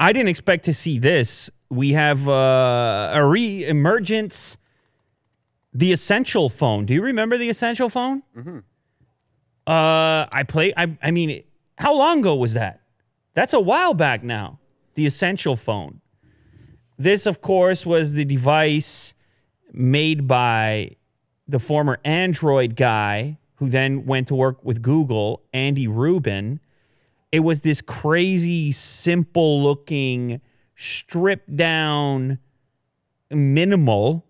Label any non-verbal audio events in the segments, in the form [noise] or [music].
I didn't expect to see this. We have uh, a re-emergence, the Essential phone. Do you remember the Essential phone? Mm-hmm. Uh, I play. I, I mean, how long ago was that? That's a while back now. The Essential phone. This, of course, was the device made by the former Android guy who then went to work with Google, Andy Rubin. It was this crazy, simple looking, stripped down, minimal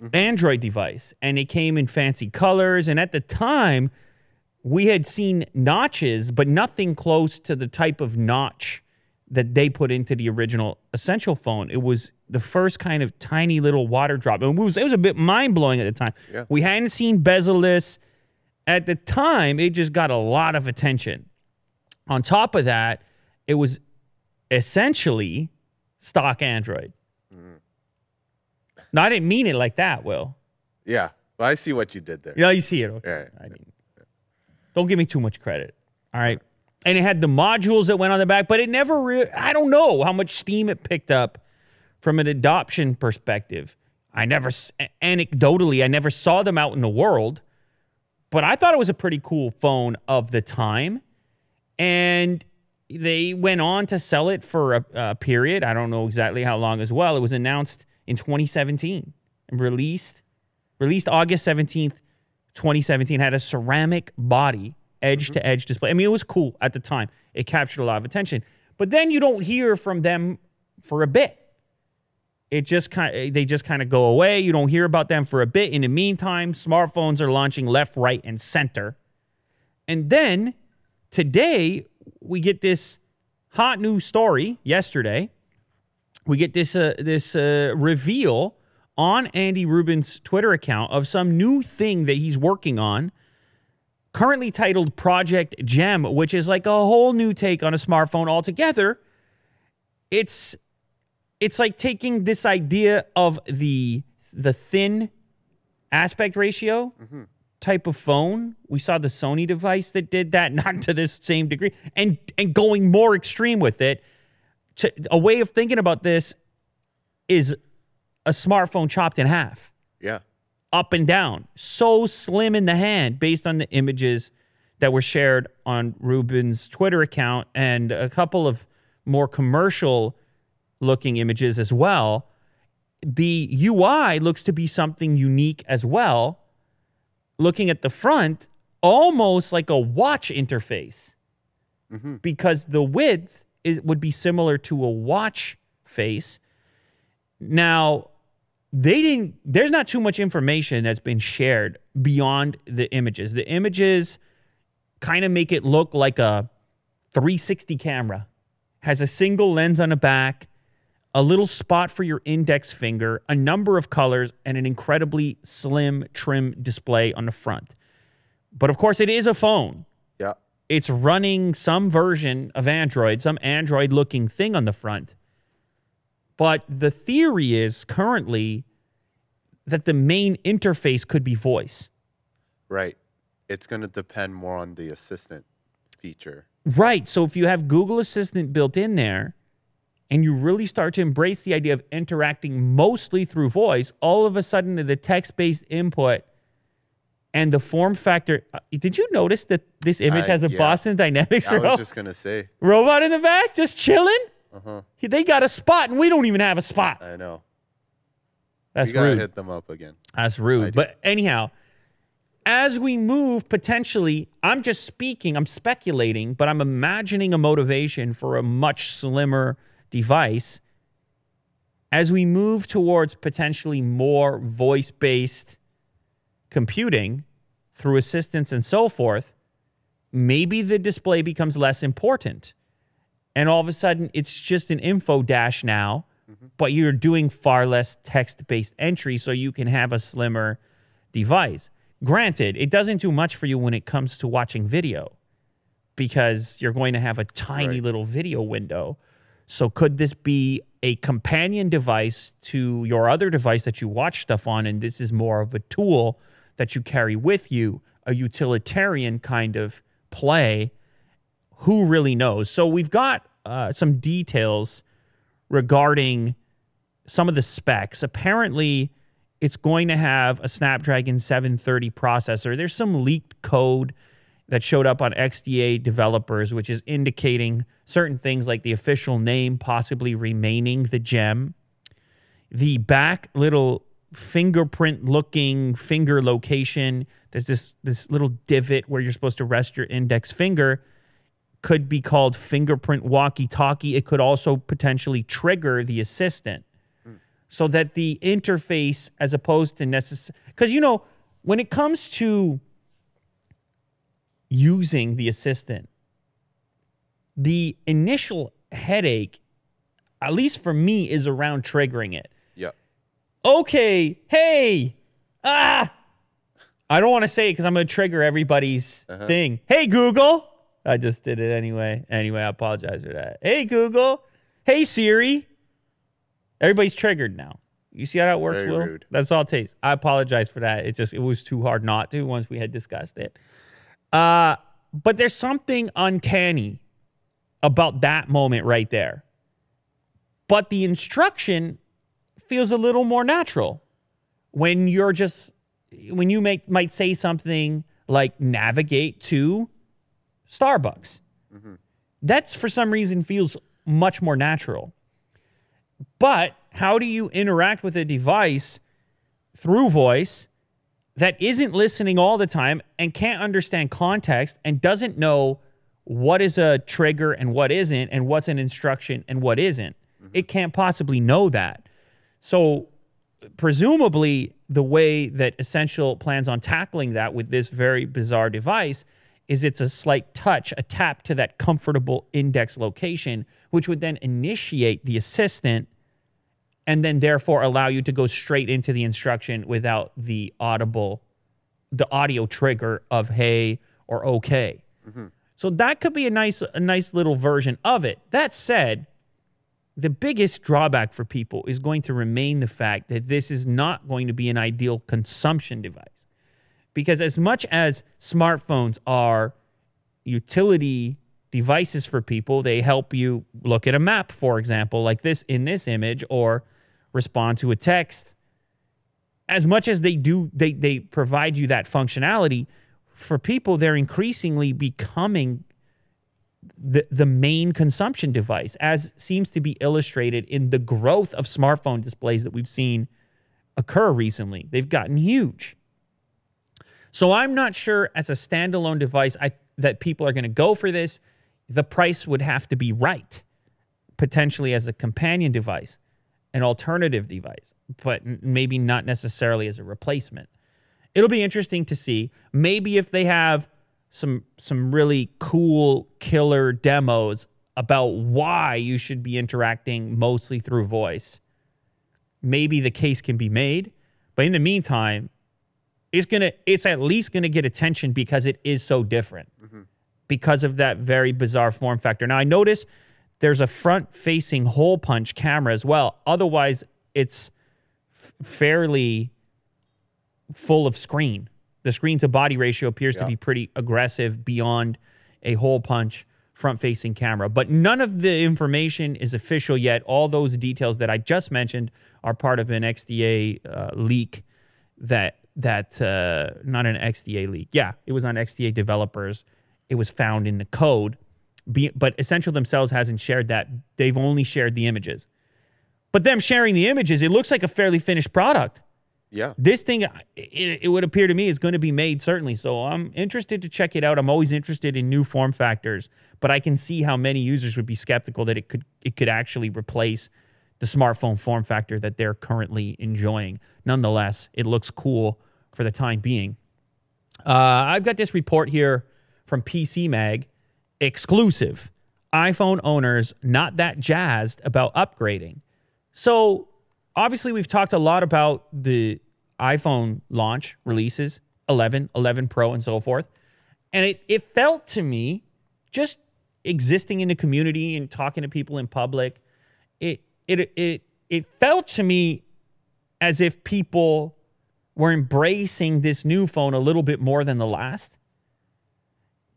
mm-hmm. Android device. And it came in fancy colors. And at the time, we had seen notches, but nothing close to the type of notch that they put into the original Essential phone. It was the first kind of tiny little water drop. And it was, it was a bit mind blowing at the time. Yeah. We hadn't seen bezel-less. At the time, it just got a lot of attention. On top of that, it was essentially stock Android. Mm. No, I didn't mean it like that, Will. Yeah. Well, I see what you did there. Yeah, you see it. Okay. I mean, don't give me too much credit. All right. And it had the modules that went on the back, but it never really, I don't know how much steam it picked up from an adoption perspective. I never, anecdotally, I never saw them out in the world, but I thought it was a pretty cool phone of the time. And they went on to sell it for a, a period. I don't know exactly how long as well. It was announced in 2017 and released, released August 17th, 2017. Had a ceramic body, edge to mm-hmm. edge display. I mean, it was cool at the time. It captured a lot of attention. But then you don't hear from them for a bit it just kind of, they just kind of go away. You don't hear about them for a bit. In the meantime, smartphones are launching left, right, and center. And then today we get this hot new story. Yesterday, we get this uh, this uh, reveal on Andy Rubin's Twitter account of some new thing that he's working on, currently titled Project Gem, which is like a whole new take on a smartphone altogether. It's it's like taking this idea of the the thin aspect ratio mm-hmm. Type of phone. We saw the Sony device that did that, [laughs] not to this same degree, and and going more extreme with it. To, a way of thinking about this is a smartphone chopped in half. Yeah. Up and down. So slim in the hand based on the images that were shared on Rubin's Twitter account and a couple of more commercial looking images as well. The UI looks to be something unique as well. Looking at the front, almost like a watch interface mm-hmm. because the width is, would be similar to a watch face. Now, they didn't, there's not too much information that's been shared beyond the images. The images kind of make it look like a 360 camera, has a single lens on the back a little spot for your index finger, a number of colors, and an incredibly slim, trim display on the front. But of course, it is a phone. Yeah. It's running some version of Android, some Android looking thing on the front. But the theory is currently that the main interface could be voice. Right. It's going to depend more on the assistant feature. Right. So if you have Google Assistant built in there, and you really start to embrace the idea of interacting mostly through voice, all of a sudden the text based input and the form factor. Uh, did you notice that this image has a yeah. Boston Dynamics robot? [laughs] I was just going to say. Robot in the back, just chilling? Uh-huh. They got a spot, and we don't even have a spot. I know. That's you gotta rude. hit them up again. That's rude. But anyhow, as we move potentially, I'm just speaking, I'm speculating, but I'm imagining a motivation for a much slimmer device, as we move towards potentially more voice based computing through assistants and so forth, maybe the display becomes less important. And all of a sudden, it's just an info dash now, mm-hmm. but you're doing far less text based entry so you can have a slimmer device. Granted, it doesn't do much for you when it comes to watching video because you're going to have a tiny right. little video window. So could this be a companion device to your other device that you watch stuff on and this is more of a tool that you carry with you, a utilitarian kind of play? Who really knows? So we've got uh, some details regarding some of the specs. Apparently, it's going to have a Snapdragon 730 processor. There's some leaked code that showed up on XDA developers, which is indicating certain things like the official name possibly remaining the gem. The back little fingerprint looking finger location, there's this this little divot where you're supposed to rest your index finger could be called fingerprint walkie talkie. It could also potentially trigger the assistant hmm. so that the interface, as opposed to necessary, because you know, when it comes to using the assistant, the initial headache, at least for me, is around triggering it. Yeah. Okay, hey, ah, I don't want to say it because I'm going to trigger everybody's thing. Hey, Google. I just did it anyway. Anyway, I apologize for that. Hey, Google. Hey, Siri. Everybody's triggered now. You see how that works, Very Will? rude. That's all it takes. I apologize for that. It just it was too hard not to once we had discussed it. Uh, but there's something uncanny about that moment right there. But the instruction feels a little more natural when you're just when you make might say something like navigate to Starbucks. Mm-hmm. That's for some reason feels much more natural. But how do you interact with a device through voice that isn't listening all the time and can't understand context and doesn't know what is a trigger and what isn't and what's an instruction and what isn't? Mm-hmm. It can't possibly know that. So presumably the way that Essential plans on tackling that with this very bizarre device is it's a slight touch, a tap to that comfortable index location, which would then initiate the assistant and then therefore allow you to go straight into the instruction without the audible, the audio trigger of hey or okay. Mm-hmm. So that could be a nice, a nice little version of it. That said, the biggest drawback for people is going to remain the fact that this is not going to be an ideal consumption device. Because as much as smartphones are utility devices for people, they help you look at a map, for example, like this in this image, or respond to a text. As much as they do, they, they provide you that functionality, for people, they're increasingly becoming the, the main consumption device, as seems to be illustrated in the growth of smartphone displays that we've seen occur recently. They've gotten huge. So I'm not sure as a standalone device I, that people are going to go for this. The price would have to be right, potentially as a companion device, an alternative device, but maybe not necessarily as a replacement. It'll be interesting to see. Maybe if they have some some really cool killer demos about why you should be interacting mostly through voice, maybe the case can be made. But in the meantime, it's gonna it's at least gonna get attention because it is so different mm-hmm. because of that very bizarre form factor. Now I notice there's a front facing hole punch camera as well. Otherwise, it's f- fairly full of screen. The screen to body ratio appears to be pretty aggressive beyond a hole punch front facing camera. But none of the information is official yet. All those details that I just mentioned are part of an XDA uh, leak that that uh, not an XDA leak. Yeah, it was on XDA developers. It was found in the code. Be, but Essential themselves hasn't shared that. They've only shared the images. But them sharing the images, it looks like a fairly finished product Yeah. this thing it, it would appear to me is going to be made certainly so i'm interested to check it out. I'm always interested in new form factors but i can see how many users would be skeptical that it could it could actually replace the smartphone form factor that they're currently enjoying. Nonetheless it looks cool for the time being. Uh, i've got this report here from pc mag exclusive. iphone owners not that jazzed about upgrading. So obviously we've talked a lot about the iPhone launch releases, 11, 11 Pro and so forth. And it it felt to me just existing in the community and talking to people in public, it it it it felt to me as if people were embracing this new phone a little bit more than the last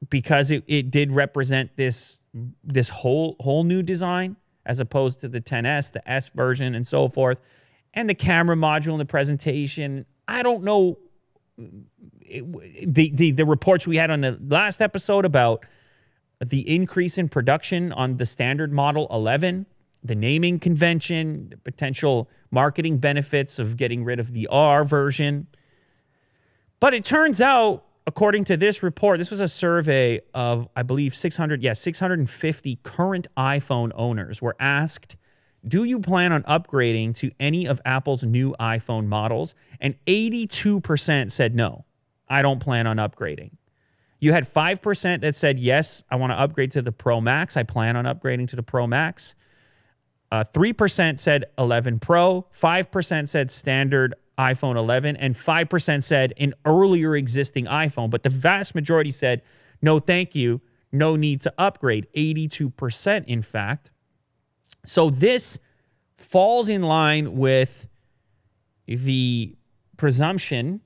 because it, it did represent this this whole whole new design as opposed to the 10s, the S version, and so forth, and the camera module and the presentation. I don't know it, the, the the reports we had on the last episode about the increase in production on the standard model 11 the naming convention the potential marketing benefits of getting rid of the r version but it turns out according to this report this was a survey of i believe 600 yes 650 current iphone owners were asked do you plan on upgrading to any of apple's new iphone models and 82% said no I don't plan on upgrading. You had 5% that said, yes, I want to upgrade to the Pro Max. I plan on upgrading to the Pro Max. Uh, 3% said 11 Pro. 5% said standard iPhone 11. And 5% said an earlier existing iPhone. But the vast majority said, no, thank you. No need to upgrade. 82%, in fact. So this falls in line with the presumption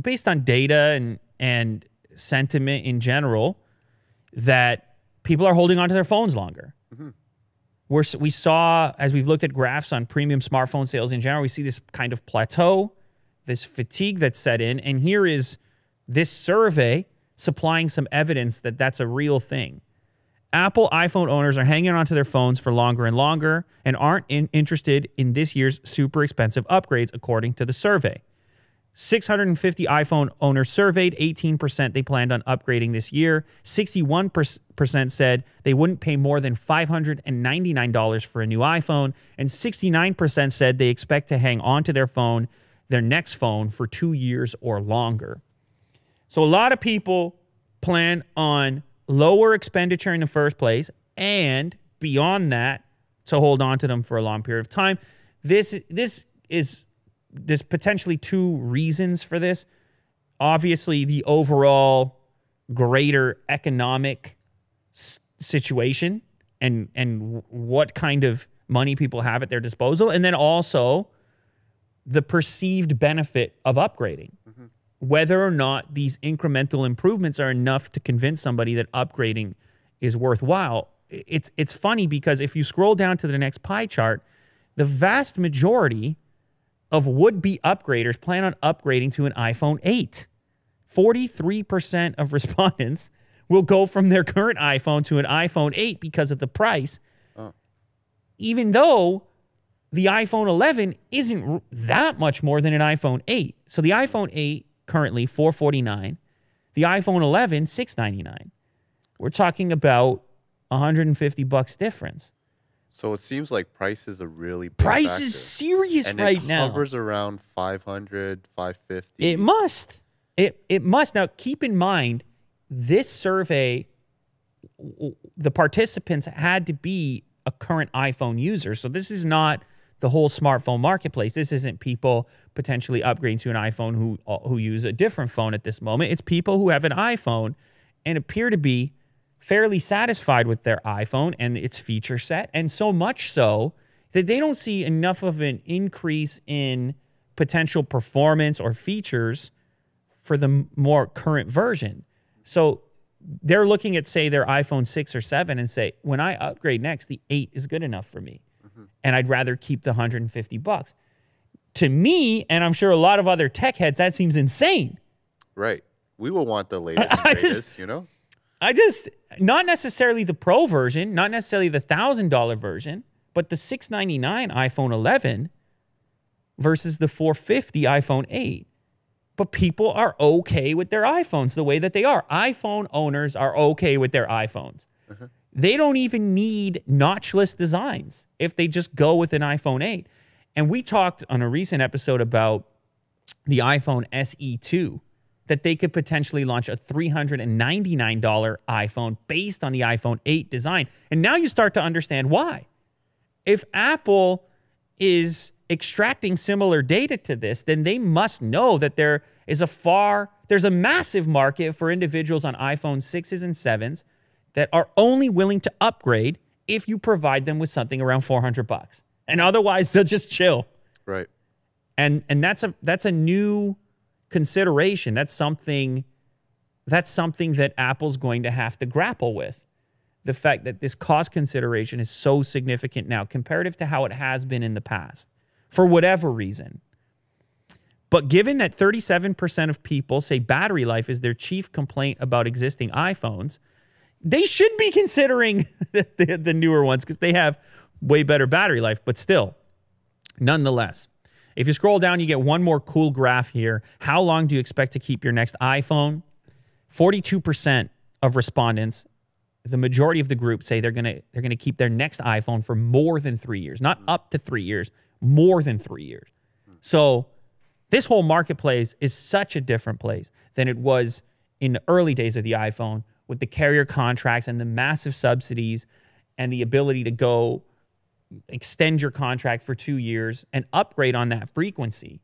based on data and and sentiment in general that people are holding onto their phones longer. Mm-hmm. We're, we saw as we've looked at graphs on premium smartphone sales in general, we see this kind of plateau, this fatigue that's set in, and here is this survey supplying some evidence that that's a real thing. Apple iPhone owners are hanging onto their phones for longer and longer and aren't in, interested in this year's super expensive upgrades, according to the survey. 650 iPhone owners surveyed, 18% they planned on upgrading this year. 61% said they wouldn't pay more than $599 for a new iPhone. And 69% said they expect to hang on to their phone, their next phone, for two years or longer. So a lot of people plan on lower expenditure in the first place and beyond that to hold on to them for a long period of time. This, this is there's potentially two reasons for this. Obviously, the overall greater economic situation and and what kind of money people have at their disposal, and then also the perceived benefit of upgrading. Mm-hmm. Whether or not these incremental improvements are enough to convince somebody that upgrading is worthwhile. It's it's funny because if you scroll down to the next pie chart, the vast majority of would be upgraders plan on upgrading to an iPhone 8. 43% of [laughs] respondents will go from their current iPhone to an iPhone 8 because of the price, oh. even though the iPhone 11 isn't that much more than an iPhone 8. So the iPhone 8 currently 449, the iPhone 11 699. We're talking about 150 bucks difference. So it seems like price is a really big price factor. is serious and right it now. hovers around 500, 550. It must. It it must. Now keep in mind this survey the participants had to be a current iPhone user. So this is not the whole smartphone marketplace. This isn't people potentially upgrading to an iPhone who uh, who use a different phone at this moment. It's people who have an iPhone and appear to be fairly satisfied with their iPhone and its feature set, and so much so that they don't see enough of an increase in potential performance or features for the more current version. So they're looking at, say, their iPhone 6 or 7 and say, when I upgrade next, the 8 is good enough for me. Mm-hmm. And I'd rather keep the 150 bucks. To me, and I'm sure a lot of other tech heads, that seems insane. Right. We will want the [laughs] latest and greatest, just, you know? I just not necessarily the pro version, not necessarily the thousand dollar version, but the six ninety nine iPhone 11 versus the 450 iPhone 8. But people are okay with their iPhones the way that they are. iPhone owners are okay with their iPhones. Uh-huh. They don't even need notchless designs if they just go with an iPhone 8. And we talked on a recent episode about the iPhone SE2 that they could potentially launch a $399 iPhone based on the iPhone 8 design. And now you start to understand why. If Apple is extracting similar data to this, then they must know that there is a far, there's a massive market for individuals on iPhone 6s and 7s that are only willing to upgrade if you provide them with something around 400 bucks. And otherwise they'll just chill. Right. And and that's a that's a new consideration. That's something that's something that Apple's going to have to grapple with. the fact that this cost consideration is so significant now comparative to how it has been in the past for whatever reason. But given that 37% of people say battery life is their chief complaint about existing iPhones, they should be considering [laughs] the, the newer ones because they have way better battery life. But still, nonetheless, if you scroll down, you get one more cool graph here. How long do you expect to keep your next iPhone? 42% of respondents, the majority of the group say they're going to they're going to keep their next iPhone for more than 3 years, not up to 3 years, more than 3 years. So, this whole marketplace is such a different place than it was in the early days of the iPhone with the carrier contracts and the massive subsidies and the ability to go extend your contract for 2 years and upgrade on that frequency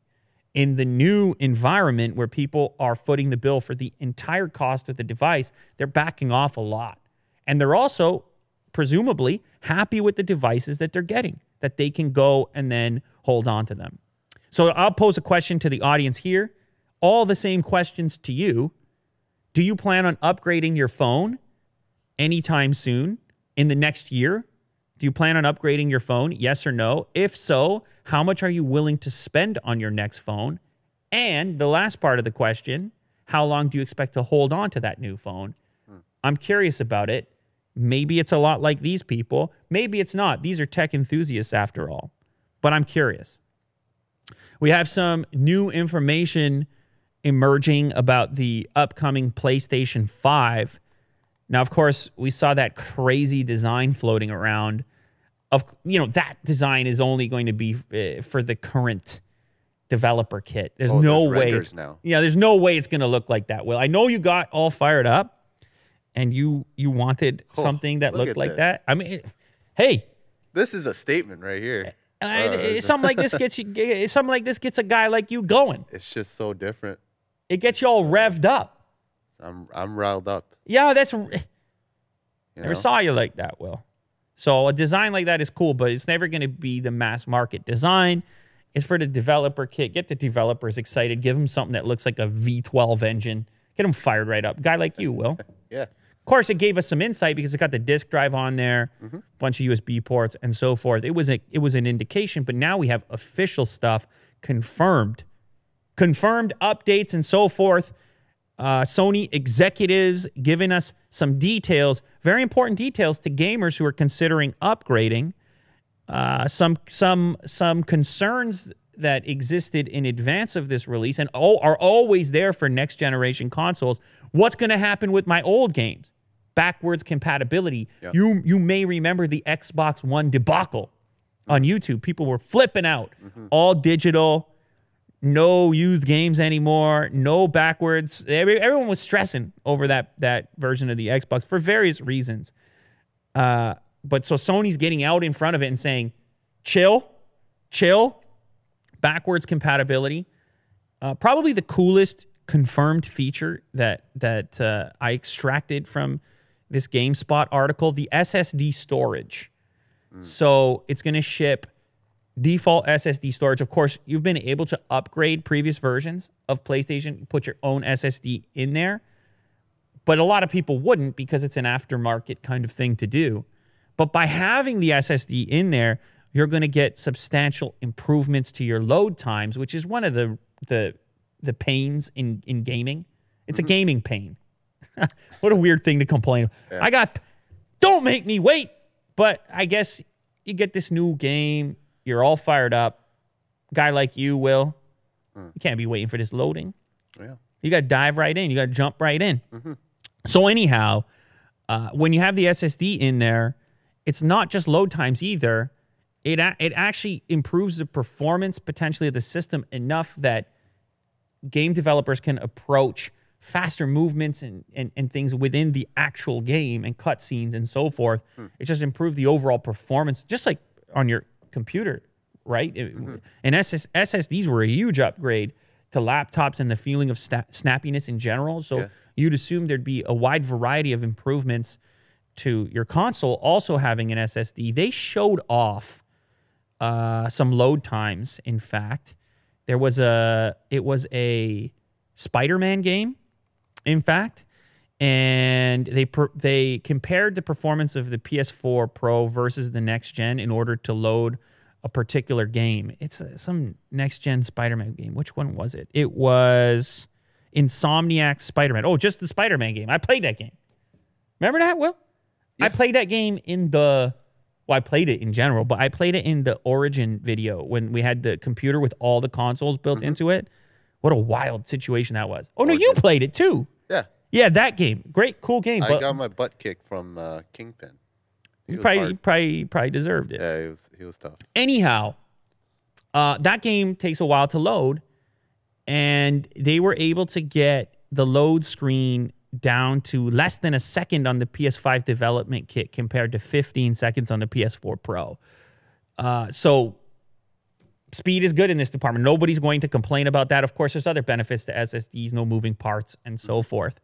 in the new environment where people are footing the bill for the entire cost of the device, they're backing off a lot. And they're also presumably happy with the devices that they're getting, that they can go and then hold on to them. So I'll pose a question to the audience here, all the same questions to you. Do you plan on upgrading your phone anytime soon in the next year? Do you plan on upgrading your phone? Yes or no? If so, how much are you willing to spend on your next phone? And the last part of the question, how long do you expect to hold on to that new phone? I'm curious about it. Maybe it's a lot like these people. Maybe it's not. These are tech enthusiasts after all. But I'm curious. We have some new information emerging about the upcoming PlayStation 5 now, of course, we saw that crazy design floating around. Of you know that design is only going to be uh, for the current developer kit. There's Oh, no there's way. It's, now. Yeah, there's no way it's going to look like that. Well, I know you got all fired up, and you you wanted [laughs] Oh, something that look looked like this. that. I mean, hey, This is a statement right here. I- Uh, something like this gets you. Something like this gets a guy like you going. It's just so different. It gets you all revved up. I'm I'm riled up. Yeah, that's. You Never know? saw you like that, Will. So a design like that is cool, but it's never going to be the mass market design. It's for the developer kit. Get the developers excited. Give them something that looks like a V12 engine. Get them fired right up. Guy like you, Will. [laughs] Yeah. Of course, it gave us some insight because it got the disk drive on there, Mm-hmm. bunch of USB ports, and so forth. It was a, it was an indication, but now we have official stuff confirmed, confirmed updates and so forth. Uh, Sony executives giving us some details, very important details to gamers who are considering upgrading. Uh, some some some concerns that existed in advance of this release and all, are always there for next generation consoles. What's going to happen with my old games? Backwards compatibility. Yeah. You you may remember the Xbox One debacle on YouTube. People were flipping out. All digital, no used games anymore, no backwards. Every, everyone was stressing over that that version of the Xbox for various reasons. Uh, but so Sony's getting out in front of it and saying, "Chill, chill." Backwards compatibility, uh, probably the coolest confirmed feature that that uh, I extracted from this GameSpot article: the SSD storage. So it's going to ship default SSD storage. Of course, you've been able to upgrade previous versions of PlayStation, put your own SSD in there, but a lot of people wouldn't because it's an aftermarket kind of thing to do. But by having the SSD in there, you're going to get substantial improvements to your load times, which is one of the the the pains in in gaming. It's a mm-hmm. gaming pain. [laughs] what a weird thing to complain. I got don't make me wait. But I guess you get this new game, you're all fired up. Guy like you, Will, mm. you can't be waiting for this loading. Yeah. You got to dive right in. You got to jump right in. Mm-hmm. So anyhow, uh, when you have the SSD in there, it's not just load times either. It it actually improves the performance potentially of the system enough that game developers can approach faster movements and, and, and things within the actual game and cutscenes and so forth. Hmm. It just improved the overall performance, just like on your computer, right? It- And SS, SSDs were a huge upgrade to laptops and the feeling of sta- snappiness in general. So Yeah. you'd assume there'd be a wide variety of improvements to your console also having an SSD. They showed off uh, some load times. In fact, there was a it was a Spider-Man game. In fact, and they per, they compared the performance of the PS4 Pro versus the next gen in order to load a particular game. It's uh, some next gen Spider-Man game. Which one was it? It was Insomniac Spider-Man. Oh, just the Spider-Man game. I played that game. Remember that, Will? I played that game in the well, I played it in general, but I played it in the Origin video when we had the computer with all the consoles built into it. What a wild situation that was. Oh no, you played it too. Yeah, that game. Great, cool game. I but got my butt kicked from uh, Kingpin. He you probably, hard. probably probably deserved it. Yeah, he was he was tough. Anyhow, uh, that game takes a while to load, and they were able to get the load screen down to less than a second on the PS5 development kit compared to 15 seconds on the PS4 Pro. Uh, so speed is good in this department. Nobody's going to complain about that. Of course, there's other benefits to SSDs, no moving parts, and so mm-hmm. forth.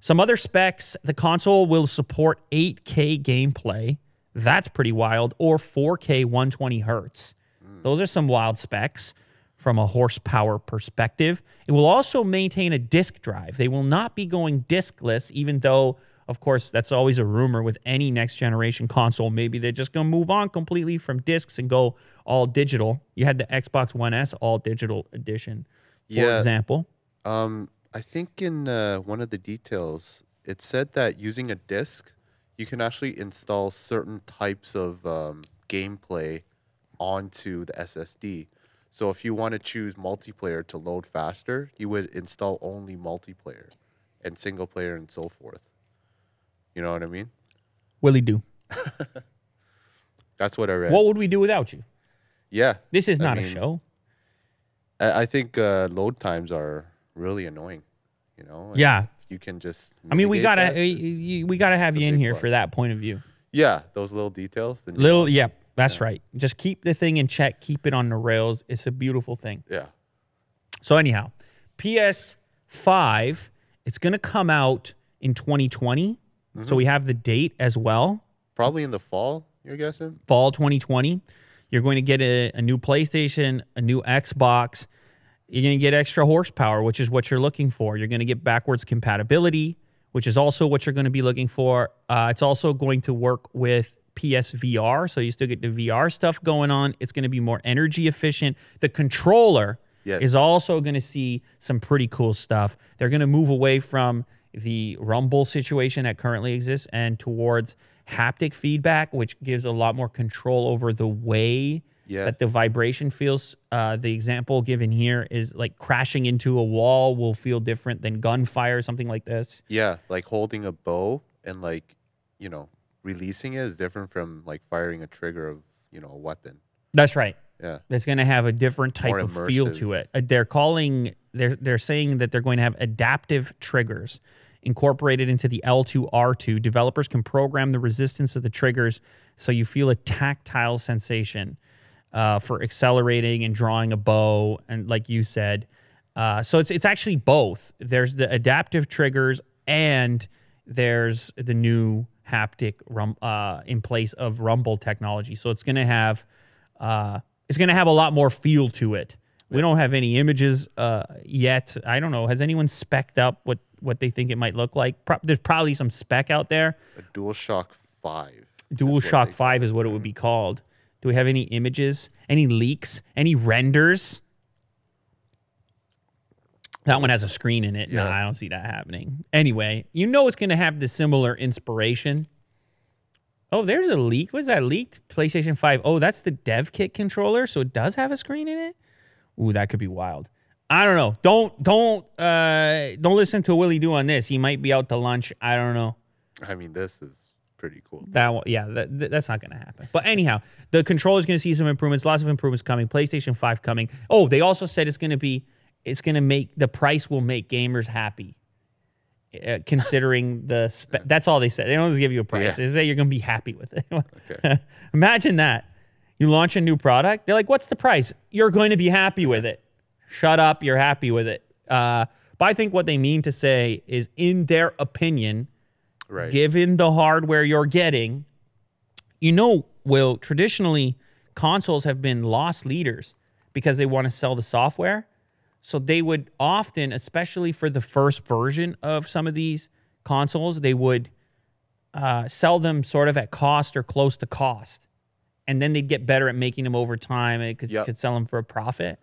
Some other specs the console will support 8K gameplay. That's pretty wild, or 4K 120 hertz. Mm. Those are some wild specs from a horsepower perspective. It will also maintain a disk drive. They will not be going diskless, even though, of course, that's always a rumor with any next generation console. Maybe they're just going to move on completely from discs and go all digital. You had the Xbox One S all digital edition, for Yeah. example. Um, I think in uh, one of the details, it said that using a disc, you can actually install certain types of um, gameplay onto the SSD. So if you want to choose multiplayer to load faster, you would install only multiplayer and single player and so forth. You know what I mean? Willie do. [laughs] That's what I read. What would we do without you? yeah, This is I not a show. I, I think uh, load times are really annoying. You know? and Yeah. you can just. I mean, we gotta we, we gotta have you in here for that point of view. Yeah, those little details. The Little, nuance. yeah, that's right. Just keep the thing in check. Keep it on the rails. It's a beautiful thing. Yeah. So anyhow, PS5, it's gonna come out in 2020. So we have the date as well. Probably in the fall, you're guessing? fall 2020. You're going to get a, a new PlayStation, a new Xbox. You're going to get extra horsepower, which is what you're looking for. You're going to get backwards compatibility, which is also what you're going to be looking for. Uh, it's also going to work with PSVR, so you still get the VR stuff going on. It's going to be more energy efficient. The controller Yes. is also going to see some pretty cool stuff. They're going to move away from the rumble situation that currently exists and towards haptic feedback, which gives a lot more control over the way Yeah. that the vibration feels. Uh, the example given here is like crashing into a wall will feel different than gunfire, something like this. Yeah, like holding a bow and like, you know, releasing it is different from like firing a trigger of, you know, a weapon. That's right. Yeah. That's going to have a different type More of feel to it. Uh, They're calling they're they're saying that they're going to have adaptive triggers incorporated into the L2R2. Developers can program the resistance of the triggers so you feel a tactile sensation uh, for accelerating and drawing a bow, and like you said, uh, so it's it's actually both. There's the adaptive triggers and there's the new haptic rum, uh, in place of rumble technology. So it's going to have uh, it's going to have a lot more feel to it. We don't have any images uh, yet. I don't know. Has anyone specced up what what they think it might look like? Pro- there's probably some spec out there. A DualShock 5. That's Dual Shock 5 is what it would be called. Do we have any images, any leaks, any renders? That one has a screen in it. No, I don't see that happening. Anyway, you know it's going to have the similar inspiration. Oh, there's a leak. What's that leaked? PlayStation 5. Oh, that's the dev kit controller, so it does have a screen in it? Ooh, that could be wild. I don't know. Don't don't uh don't listen to Willie Do on this. He might be out to lunch. I don't know. I mean, this is pretty cool. That one, yeah, that, that- that's not going to happen. But anyhow, the controller's going to see some improvements. Lots of improvements coming. PlayStation Five coming. Oh, they also said it's going to be, it's going to make the price will make gamers happy. Uh, considering the spe- that's all they said. They don't just give you a price. Yeah. They say you're going to be happy with it. [laughs] Imagine that. You launch a new product. They're like, "What's the price?" You're going to be happy with it. Shut up. You're happy with it. Uh, but I think what they mean to say is, in their opinion, Right. given the hardware you're getting, you know, Will, traditionally consoles have been loss leaders because they want to sell the software. So they would often, especially for the first version of some of these consoles, they would uh, sell them sort of at cost or close to cost, and then they'd get better at making them over time. and could, Yep. could sell them for a profit.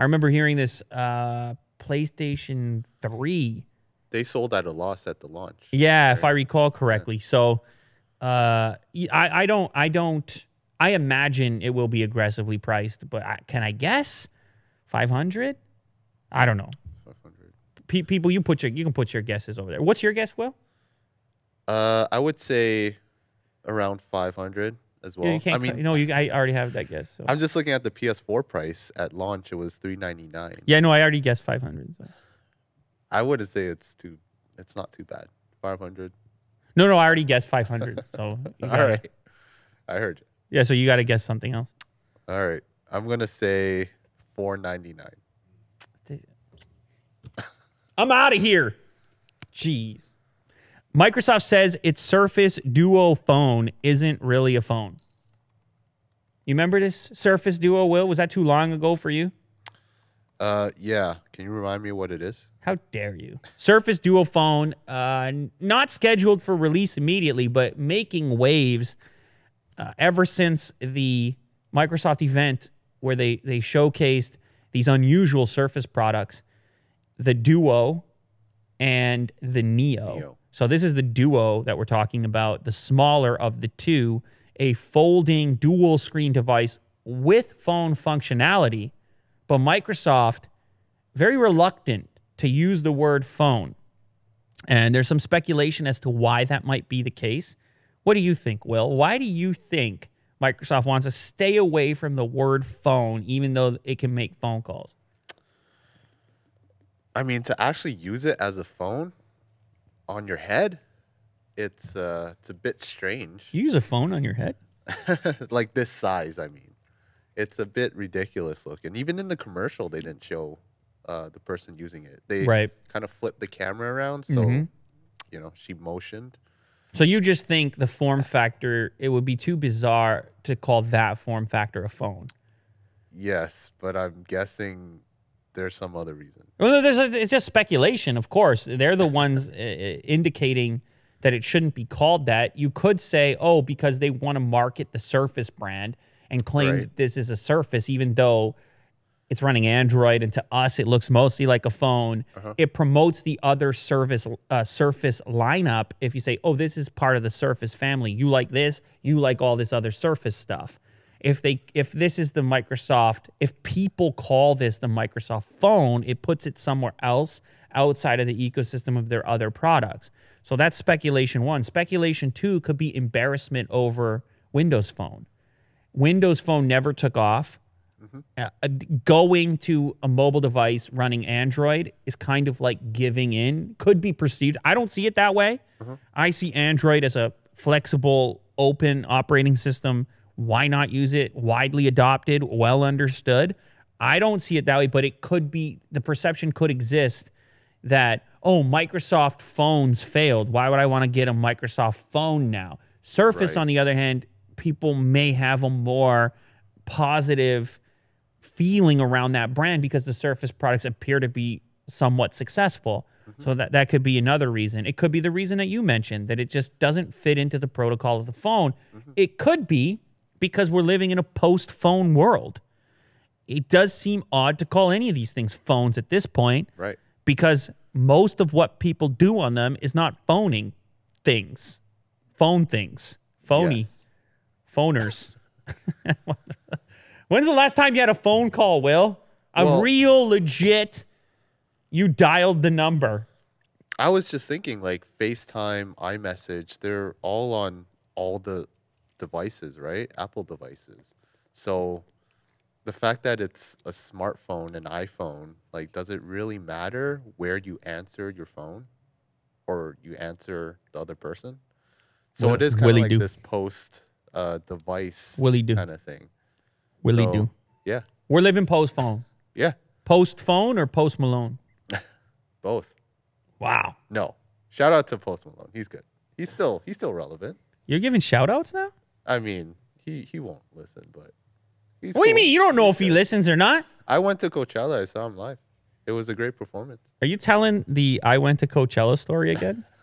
I remember hearing this uh, PlayStation Three. They sold at a loss at the launch. Yeah, if I recall correctly. So, uh, I, I don't, I don't, I imagine it will be aggressively priced, but I, can I guess five hundred? I don't know. 500. Pe- people, you put your, you can put your guesses over there. What's your guess, Will? Uh, I would say around 500 as well. Yeah, you can't. I mean, you know, you, I already have that guess. So. I'm just looking at the PS4 price at launch. It was 399. yeah, no, I already guessed five hundred. So. I wouldn't say it's too. It's not too bad. 500. No, no, I already guessed five hundred. [laughs] So, you All gotta- right. I heard you. yeah, so you got to guess something else. All right. I'm gonna say 499. I'm out of here. Jeez. Microsoft says its Surface Duo phone isn't really a phone. You remember this Surface Duo, Will? Was that too long ago for you? Uh, yeah. Can you remind me what it is? How dare you? Surface Duo phone, uh, not scheduled for release immediately, but making waves uh, ever since the Microsoft event where they, they showcased these unusual Surface products, the Duo and the Neo. Neo. So this is the Duo that we're talking about, the smaller of the two, a folding dual screen device with phone functionality, but Microsoft very reluctant to use the word phone. And there's some speculation as to why that might be the case. What do you think, Will? Why do you think Microsoft wants to stay away from the word phone, even though it can make phone calls? I mean, to actually use it as a phone on your head, it's uh, it's a bit strange. You use a phone on your head? [laughs] like this size, I mean, it's a bit ridiculous looking. Even in the commercial, they didn't show uh, the person using it. They Right. kind of flipped the camera around, so Mhm. you know she motioned. So you just think the form factor, it would be too bizarre to call that form factor a phone. Yes, but I'm guessing there's some other reason. Well, there's a, it's just speculation, of course. They're the ones [laughs] uh, indicating that it shouldn't be called that. You could say, oh, because they want to market the Surface brand and claim Right. that this is a Surface, even though it's running Android, and to us it looks mostly like a phone. It promotes the other service uh, Surface lineup. If you say, oh, this is part of the Surface family, you like this, you like all this other Surface stuff if they if this is the Microsoft, if people call this the Microsoft phone, it puts it somewhere else outside of the ecosystem of their other products. So that's speculation 1. Speculation 2 could be embarrassment over Windows Phone. Windows Phone never took off. Uh, uh, going to a mobile device running Android is kind of like giving in. Could be perceived. I don't see it that way. I see Android as a flexible, open operating system. Why not use it? Widely adopted, well understood. I don't see it that way, but it could be the perception could exist that, oh, Microsoft phones failed. Why would I want to get a Microsoft phone now? Surface, Right. on the other hand, people may have a more positive feeling around that brand because the Surface products appear to be somewhat successful. Mm-hmm. So that that could be another reason. It could be the reason that you mentioned that it just doesn't fit into the protocol of the phone. Mm-hmm. It could be because we're living in a post-phone world. It does seem odd to call any of these things phones at this point Right. because most of what people do on them is not phoning things. Phone things. Phony Yes. phoners. [laughs] When's the last time you had a phone call, Will? A Well- real legit you dialed the number. I was just thinking like FaceTime, iMessage, they're all on all the devices, right? Apple devices. So the fact that it's a smartphone, an iPhone, like does it really matter where you answer your phone or you answer the other person? So Will- it is kind of like do. this post uh, device Willy do. kind of thing. Willie So, do. Yeah. We're living post phone. Yeah. Post phone or post Malone? [laughs] Both. Wow. No. Shout out to Post Malone. He's good. He's still he's still relevant. You're giving shout outs now? I mean, he he won't listen, but he's What do you mean? You don't know if he listens or not? I went to Coachella. I saw him live. It was a great performance. Are you telling the I went to Coachella story again? [laughs]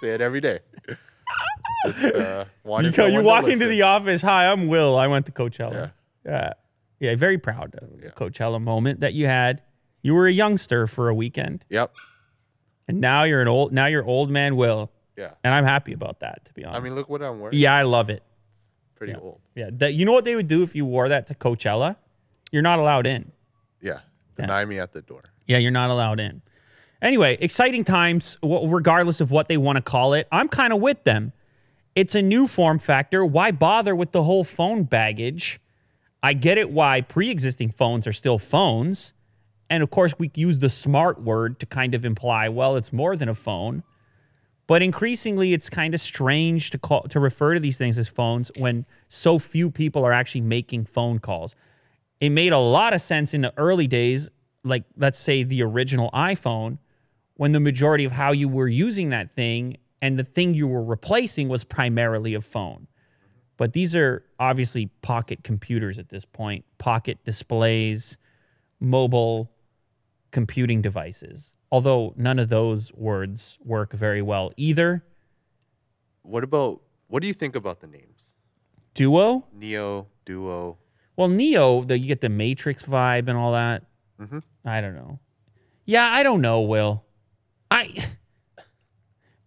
Say it every day. Just, uh, you go, you to walk into the office. Hi, I'm Will. I went to Coachella. Yeah. Yeah. Yeah. Very proud of the Yeah. Coachella moment that you had. You were a youngster for a weekend, Yep. and now you're an old. Now you're old man Will, Yeah. and I'm happy about that. To be honest. I mean, look what I'm wearing. yeah, I love it. Pretty old. Yeah. That, you know what they would do if you wore that to Coachella? You're not allowed in. Yeah. Deny me at the door. Yeah, you're not allowed in. Anyway, exciting times, regardless of what they want to call it. I'm kind of with them. It's a new form factor. Why bother with the whole phone baggage? I get it why pre existing phones are still phones. And of course, we use the smart word to kind of imply, well, it's more than a phone. But increasingly, it's kind of strange to call to refer to these things as phones when so few people are actually making phone calls. It made a lot of sense in the early days, like let's say the original iPhone, when the majority of how you were using that thing and the thing you were replacing was primarily a phone. But these are obviously pocket computers at this point, pocket displays, mobile computing devices. Although none of those words work very well either. What about, what do you think about the names? Duo? Neo, Duo. Well, Neo, the, you get the Matrix vibe and all that. Mhm. I don't know. Yeah, I don't know, Will. I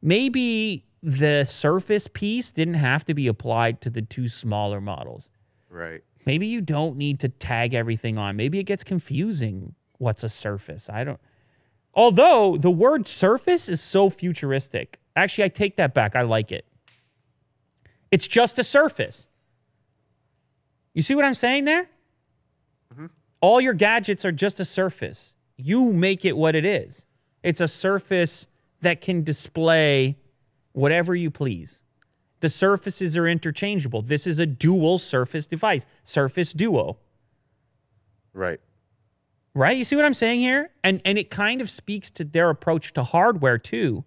maybe the surface piece didn't have to be applied to the two smaller models. Right. Maybe you don't need to tag everything on. Maybe it gets confusing what's a surface. I don't. Although the word surface is so futuristic. Actually, I take that back. I like it. It's just a surface. You see what I'm saying there? Mm-hmm. All your gadgets are just a surface. You make it what it is. It's a surface that can display whatever you please. The surfaces are interchangeable. This is a dual surface device, Surface Duo, Right. Right? You see what I'm saying here? And and it kind of speaks to their approach to hardware too,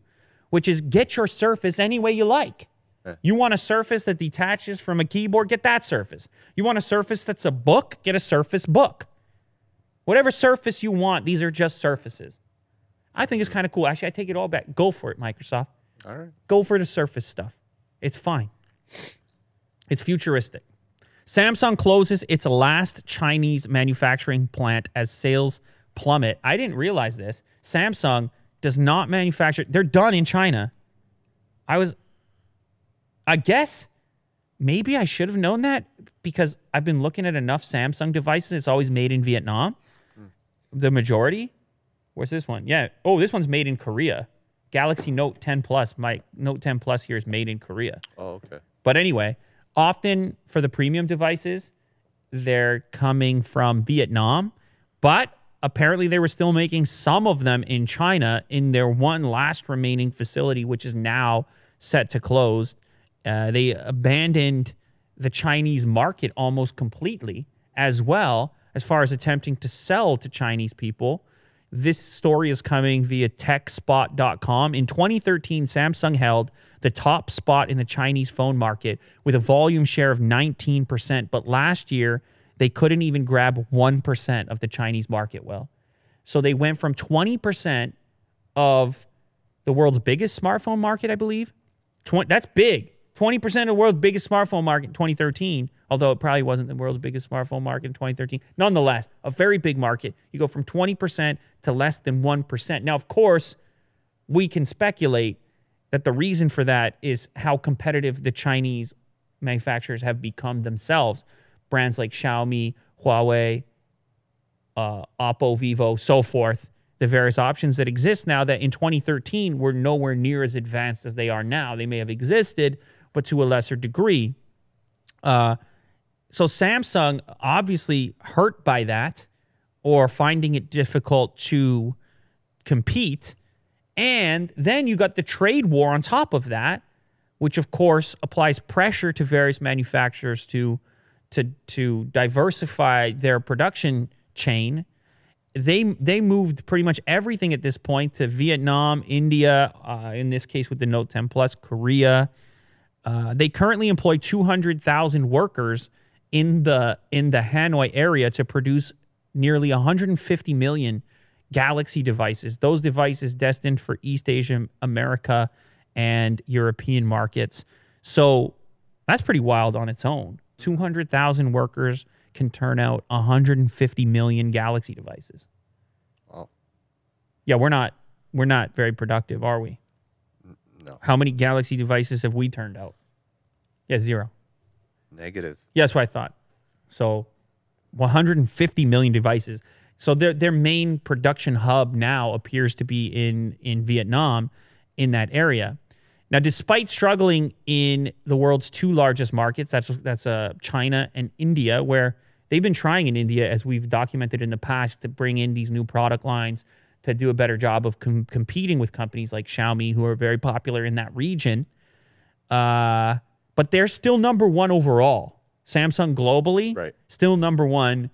which is get your surface any way you like. Yeah. You want a surface that detaches from a keyboard, get that surface. You want a surface that's a book, get a Surface Book. Whatever surface you want, these are just surfaces. I think it's hmm. kind of cool. Actually, I take it all back. Go for it, Microsoft. All right. Go for the surface stuff. It's fine. It's futuristic. Samsung closes its last Chinese manufacturing plant as sales plummet. I didn't realize this. Samsung does not manufacture, they're done in China. I was, I guess maybe I should have known that because I've been looking at enough Samsung devices. It's always made in Vietnam. Hmm. The majority. Where's this one? Yeah. Oh, this one's made in Korea. Galaxy Note 10 Plus. My Note 10 Plus here is made in Korea. Oh, okay. But anyway, often for the premium devices, they're coming from Vietnam, but apparently they were still making some of them in China in their one last remaining facility, which is now set to close. Uh, they abandoned the Chinese market almost completely, as well as far as attempting to sell to Chinese people. This story is coming via techspot.com. In 2013, Samsung held the top spot in the Chinese phone market with a volume share of 19%. But last year, they couldn't even grab 1% of the Chinese market well. So they went from 20% of the world's biggest smartphone market, I believe. 20, that's big. 20% of the world's biggest smartphone market in 2013, although it probably wasn't the world's biggest smartphone market in 2013. Nonetheless, a very big market. You go from 20% to less than 1%. Now, of course, we can speculate that the reason for that is how competitive the Chinese manufacturers have become themselves. Brands like Xiaomi, Huawei, uh, Oppo, Vivo, so forth, the various options that exist now that in 2013 were nowhere near as advanced as they are now. They may have existed, but to a lesser degree. Uh, so Samsung obviously hurt by that or finding it difficult to compete. And then you got the trade war on top of that, which of course applies pressure to various manufacturers to to to diversify their production chain. They they moved pretty much everything at this point to Vietnam, India, uh, in this case with the Note 10 Plus, Korea. Uh, they currently employ 200,000 workers in the in the Hanoi area to produce nearly 150 million Galaxy devices. Those devices destined for East Asia, America, and European markets. So that's pretty wild on its own. 200,000 workers can turn out 150 million Galaxy devices. Wow. Yeah, we're not we're not very productive, are we? No. How many Galaxy devices have we turned out? Yeah, zero. Negative. Yeah, that's what I thought. So 150 million devices. So their their main production hub now appears to be in in Vietnam in that area. Now, despite struggling in the world's two largest markets, that's that's uh, China and India, where they've been trying in India, as we've documented in the past, to bring in these new product lines to do a better job of com- competing with companies like Xiaomi, who are very popular in that region. Uh, but they're still number one overall. Samsung globally, Right. still number one,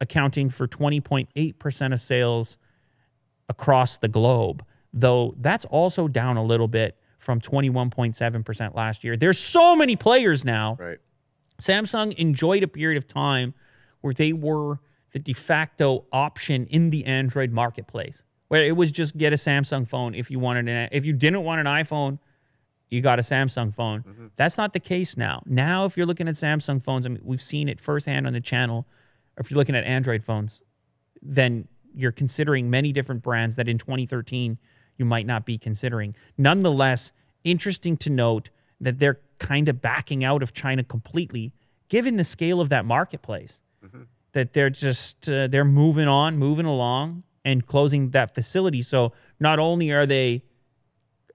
accounting for 20.8% of sales across the globe, though that's also down a little bit from 21.7% last year. There's so many players now. Right. Samsung enjoyed a period of time where they were the de facto option in the Android marketplace, where it was just get a Samsung phone if you wanted an if you didn't want an iPhone, you got a Samsung phone. That's not the case now. Now, if you're looking at Samsung phones, I mean, we've seen it firsthand on the channel. Or if you're looking at Android phones, then you're considering many different brands that in 2013 you might not be considering. Nonetheless, interesting to note that they're kind of backing out of China completely, given the scale of that marketplace. That they're just uh, they're moving on, moving along, and closing that facility. So not only are they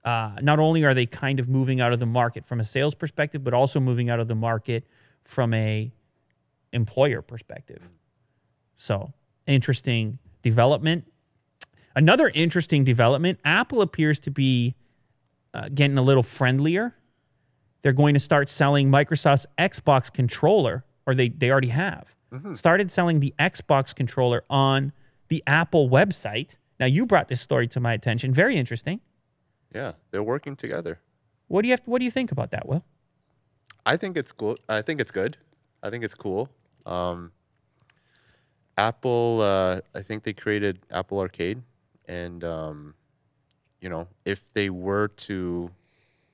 uh, not only are they kind of moving out of the market from a sales perspective, but also moving out of the market from a employer perspective. So interesting development. Another interesting development: Apple appears to be uh, getting a little friendlier. They're going to start selling Microsoft's Xbox controller, or they they already have started selling the Xbox controller on the Apple website. Now you brought this story to my attention. Very interesting. Yeah, they're working together. What do you have? What do you think about that, Will? I think it's cool. I think it's good. I think it's cool. Um, Apple, uh, I think they created Apple Arcade, and um, you know, if they were to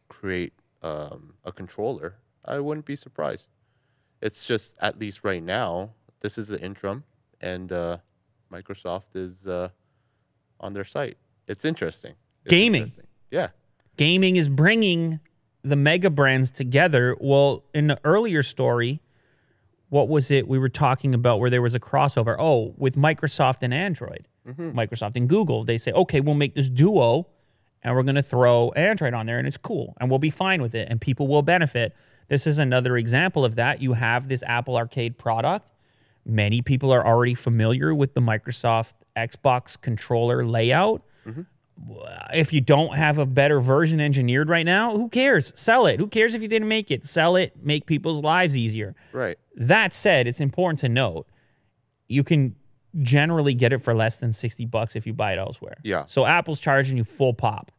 create um, a controller, I wouldn't be surprised. It's just at least right now, this is the interim, and uh, Microsoft is uh, on their site. It's interesting. It's Gaming. interesting. Yeah. Gaming is bringing the mega brands together. Well, in the earlier story, what was it we were talking about where there was a crossover? Oh, with Microsoft and Android, Microsoft and Google, they say, okay, we'll make this duo and we're going to throw Android on there and it's cool and we'll be fine with it and people will benefit. This is another example of that. You have this Apple Arcade product. Many people are already familiar with the Microsoft Xbox controller layout. If you don't have a better version engineered right now, who cares? Sell it. Who cares if you didn't make it? Sell it, make people's lives easier. Right. That said, it's important to note you can generally get it for less than 60 bucks if you buy it elsewhere. Yeah. So Apple's charging you full pop.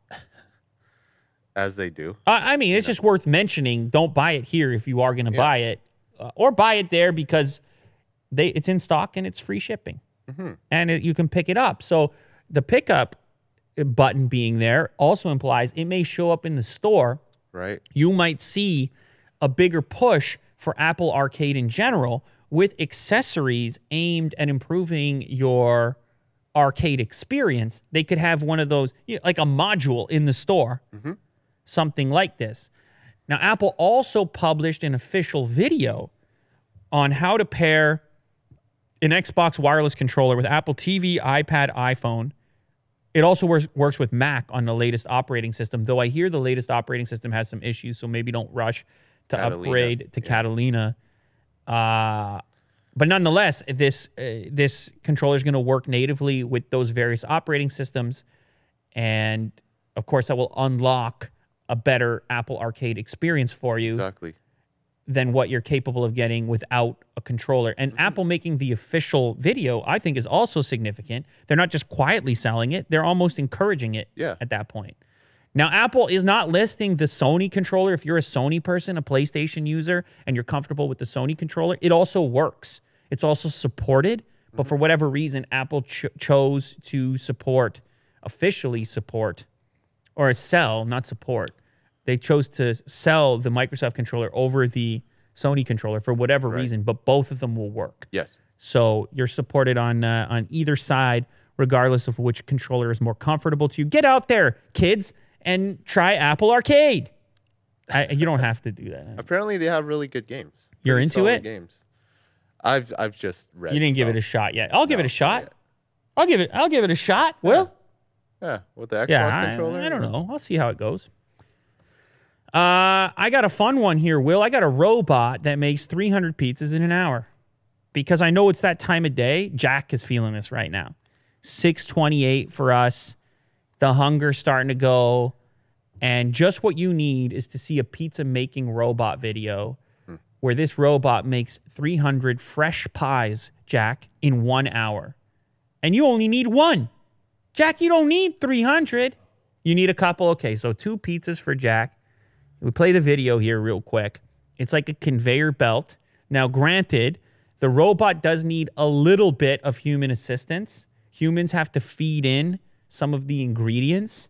As they do. I I mean, it's just worth mentioning. Don't buy it here if you are going to buy it, uh, or buy it there because they it's in stock and it's free shipping, mm-hmm. and it, you can pick it up. So the pickup button being there also implies it may show up in the store. Right. You might see a bigger push for Apple Arcade in general with accessories aimed at improving your arcade experience. They could have one of those, you know, like a module in the store mm-hmm. something like this. Now, Apple also published an official video on how to pair an Xbox wireless controller with Apple TV, iPad, iPhone. It also works, works with Mac on the latest operating system, though I hear the latest operating system has some issues, so maybe don't rush to Catalina, upgrade to yeah. Catalina. Uh, but nonetheless, this uh, this controller is going to work natively with those various operating systems, and of course, that will unlock a better Apple Arcade experience for you Exactly. Than what you're capable of getting without a controller. And mm-hmm. Apple making the official video, I think, is also significant. They're not just quietly selling it; they're almost encouraging it. Yeah. At that point. Now, Apple is not listing the Sony controller. If you're a Sony person, a PlayStation user, and you're comfortable with the Sony controller, it also works. It's also supported, But mm-hmm. for whatever reason, Apple ch- chose to support, officially support, or sell, not support. They chose to sell the Microsoft controller over the Sony controller for whatever reason, but both of them will work. Yes. So you're supported on uh, on either side, regardless of which controller is more comfortable to you. Get out there, kids, and try Apple Arcade. I, you don't have to do that. [laughs] Apparently, they have really good games. You're Pretty into it? Games. I've I've just read. You didn't give it a shot yet. I'll give it a shot. I'll give it. I'll give it a shot. Will. Yeah, with the Xbox Yeah, I, controller. I don't know. I'll see how it goes. Uh, I got a fun one here, Will. I got a robot that makes 300 pizzas in an hour because I know it's that time of day. Jack is feeling this right now. 628 for us. The hunger's starting to go. And just what you need is to see a pizza making robot video where this robot makes 300 fresh pies, Jack, in one hour. And you only need one. Jack, you don't need 300. You need a couple. Okay, so two pizzas for Jack. We play the video here real quick. It's like a conveyor belt. Now, granted, the robot does need a little bit of human assistance. Humans have to feed in some of the ingredients,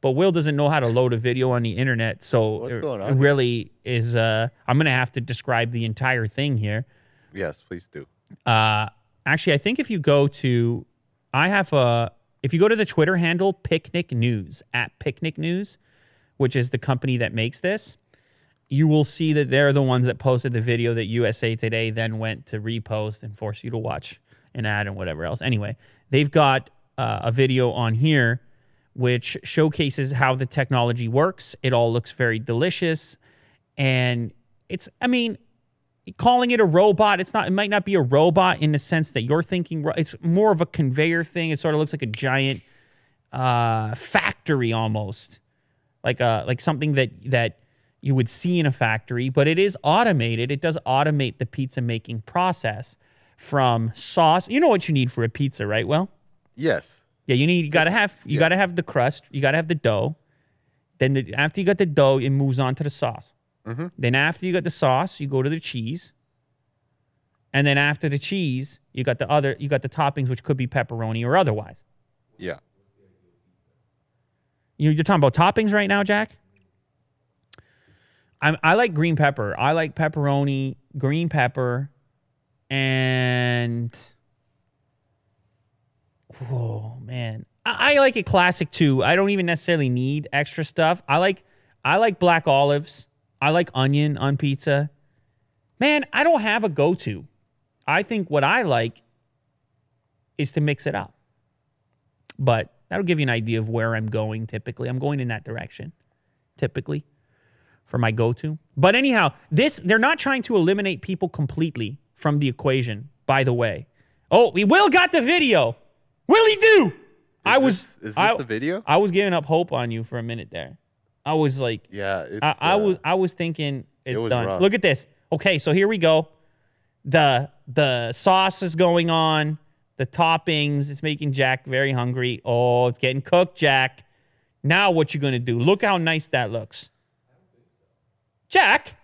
but Will doesn't know how to load a video on the internet. So What's it, it really is. Uh, I'm gonna have to describe the entire thing here. Yes, please do. Uh, actually, I think if you go to, I have a, if you go to the Twitter handle Picnic News at Picnic News, which is the company that makes this, you will see that they're the ones that posted the video that USA Today then went to repost and force you to watch an ad and whatever else. Anyway, they've got uh, a video on here which showcases how the technology works. It all looks very delicious. And it's, I mean, calling it a robot, it's not, it might not be a robot in the sense that you're thinking, it's more of a conveyor thing. It sort of looks like a giant uh, factory almost, like a, like something that, that you would see in a factory, but it is automated. It does automate the pizza making process from sauce. You know what you need for a pizza, right? Well, Yes. yeah, you need you gotta have you yeah. gotta have the crust, you gotta have the dough. Then the, after you got the dough, it moves on to the sauce. Mhm. Then after you got the sauce, you go to the cheese. And then after the cheese, you got the other you got the toppings, which could be pepperoni or otherwise. Yeah. You, you're talking about toppings right now, Jack. I'm, I like green pepper. I like pepperoni, green pepper, and oh man, I, I like it classic too. I don't even necessarily need extra stuff. I like I like black olives. I like onion on pizza. Man, I don't have a go-to. I think what I like is to mix it up. But that'll give you an idea of where I'm going typically. I'm going in that direction typically for my go-to. But anyhow, this they're not trying to eliminate people completely from the equation, by the way. Oh, we will got the video. Will he do? I was this- is this I, the video? I was giving up hope on you for a minute there. I was like Yeah. It's, I, I uh, was I was thinking it's was done. rough. Look at this. Okay, so here we go. The the sauce is going on. The toppings. It's making Jack very hungry. Oh, it's getting cooked, Jack. Now what you gonna do? Look how nice that looks. [laughs] Jack.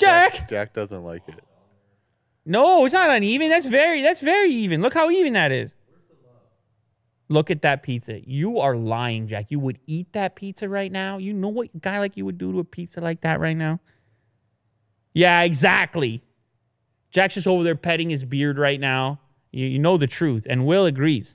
Jack. Jack doesn't like it. No, it's not uneven. That's very that's very even. Look how even that is. Look at that pizza. You are lying, Jack. You would eat that pizza right now? You know what a guy like you would do to a pizza like that right now? Yeah, exactly. Jack's just over there petting his beard right now. You, you know the truth, and Will agrees.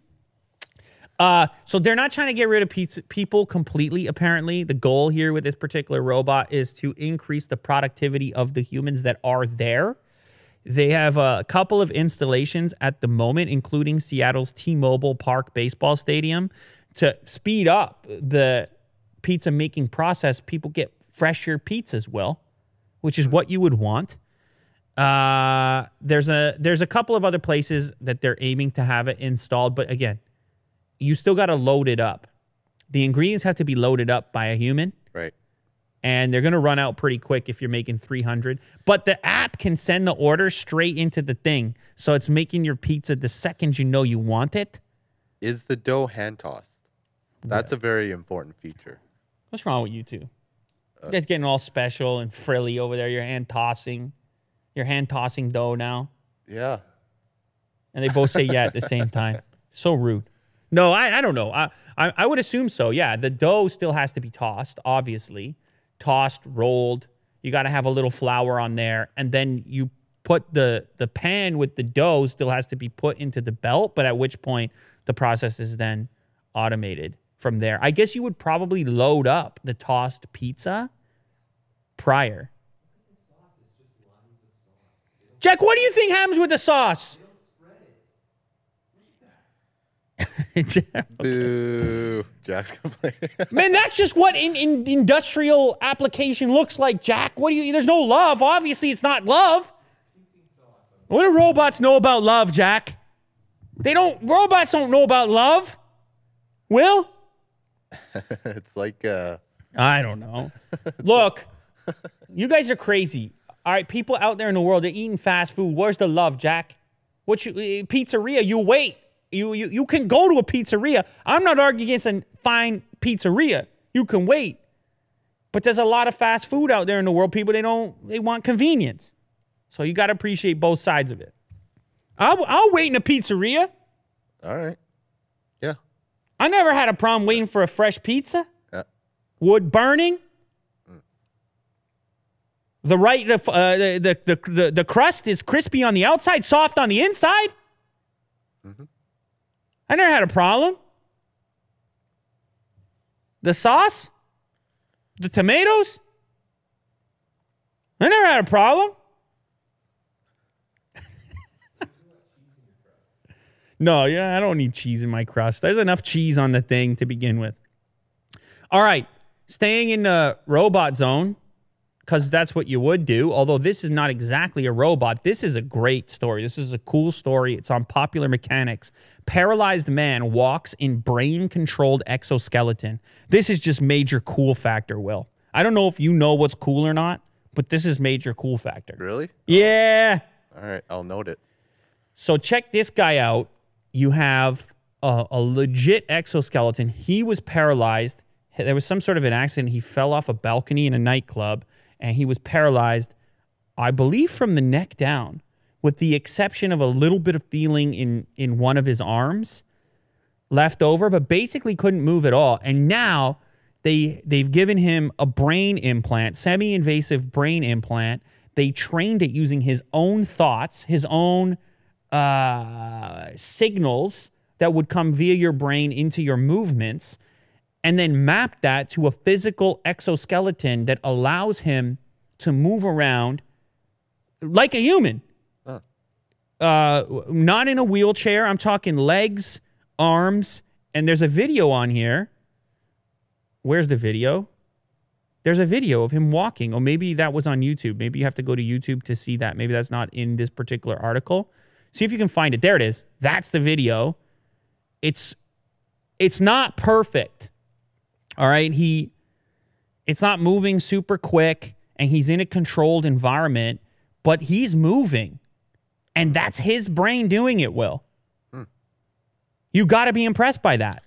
Uh, so they're not trying to get rid of pizza, people completely. Apparently, the goal here with this particular robot is to increase the productivity of the humans that are there. They have a couple of installations at the moment, including Seattle's T-Mobile Park baseball stadium, to speed up the pizza making process. People get fresher pizzas, Will, which is what you would want. Uh, there's a there's a couple of other places that they're aiming to have it installed, but again, you still got to load it up. The ingredients have to be loaded up by a human Right. and they're going to run out pretty quick if you're making 300 but the app can send the order straight into the thing so it's making your pizza the second you know you want it Is the dough hand tossed? That's a very important feature. what's wrong with you two you guys getting all special and frilly over there you're hand tossing you're hand tossing dough now Yeah. And they both say yeah at the same time. [laughs] So rude. No, I, I don't know. I, I I would assume so. Yeah, the dough still has to be tossed, obviously, tossed, rolled. You got to have a little flour on there, and then you put the the pan with the dough still has to be put into the belt. But at which point the process is then automated from there. I guess you would probably load up the tossed pizza prior. Jack, what do you think happens with the sauce? [laughs] Boo. Jack's complaining. [laughs] Man, that's just what in, in industrial application looks like, Jack. What do you there's no love. Obviously, it's not love. What do robots know about love, Jack? They don't robots don't know about love. Will? [laughs] it's like uh I don't know. Look, you guys are crazy. All right, people out there in the world, they're eating fast food. Where's the love, Jack? What you eh, pizzeria? You wait. You, you you can go to a pizzeria. I'm not arguing against a fine pizzeria. You can wait. But there's a lot of fast food out there in the world. People they don't they want convenience. So you got to appreciate both sides of it. I'll I'll wait in a pizzeria. all right. Yeah. I never had a problem waiting for a fresh pizza. Yeah. Wood burning. The right the, uh, the, the the the crust is crispy on the outside, soft on the inside. I never had a problem. The sauce, the tomatoes, I never had a problem. [laughs] no, yeah, I don't need cheese in my crust. There's enough cheese on the thing to begin with. All right, staying in the robot zone because that's what you would do. Although this is not exactly a robot, this is a great story. This is a cool story. It's on Popular Mechanics. Paralyzed man walks in brain controlled exoskeleton. This is just major cool factor, Will. I don't know if you know what's cool or not, but this is major cool factor. Really? Yeah. All right. I'll note it. So check this guy out. You have a, a legit exoskeleton. He was paralyzed. There was some sort of an accident. He fell off a balcony in a nightclub and he was paralyzed, I believe, from the neck down, with the exception of a little bit of feeling in, in one of his arms left over, but basically couldn't move at all. And now they they've given him a brain implant, semi-invasive brain implant. They trained it using his own thoughts, his own uh, signals that would come via your brain into your movements, and then map that to a physical exoskeleton that allows him to move around like a human. Huh. Uh, not in a wheelchair. I'm talking legs, arms, and there's a video on here. Where's the video? There's a video of him walking. Or maybe that was on YouTube. Maybe you have to go to YouTube to see that. Maybe that's not in this particular article. See if you can find it. There it is. That's the video. It's it's not perfect. All right, he it's not moving super quick and he's in a controlled environment, but he's moving. And that's his brain doing it, Will. Hmm. You got to be impressed by that.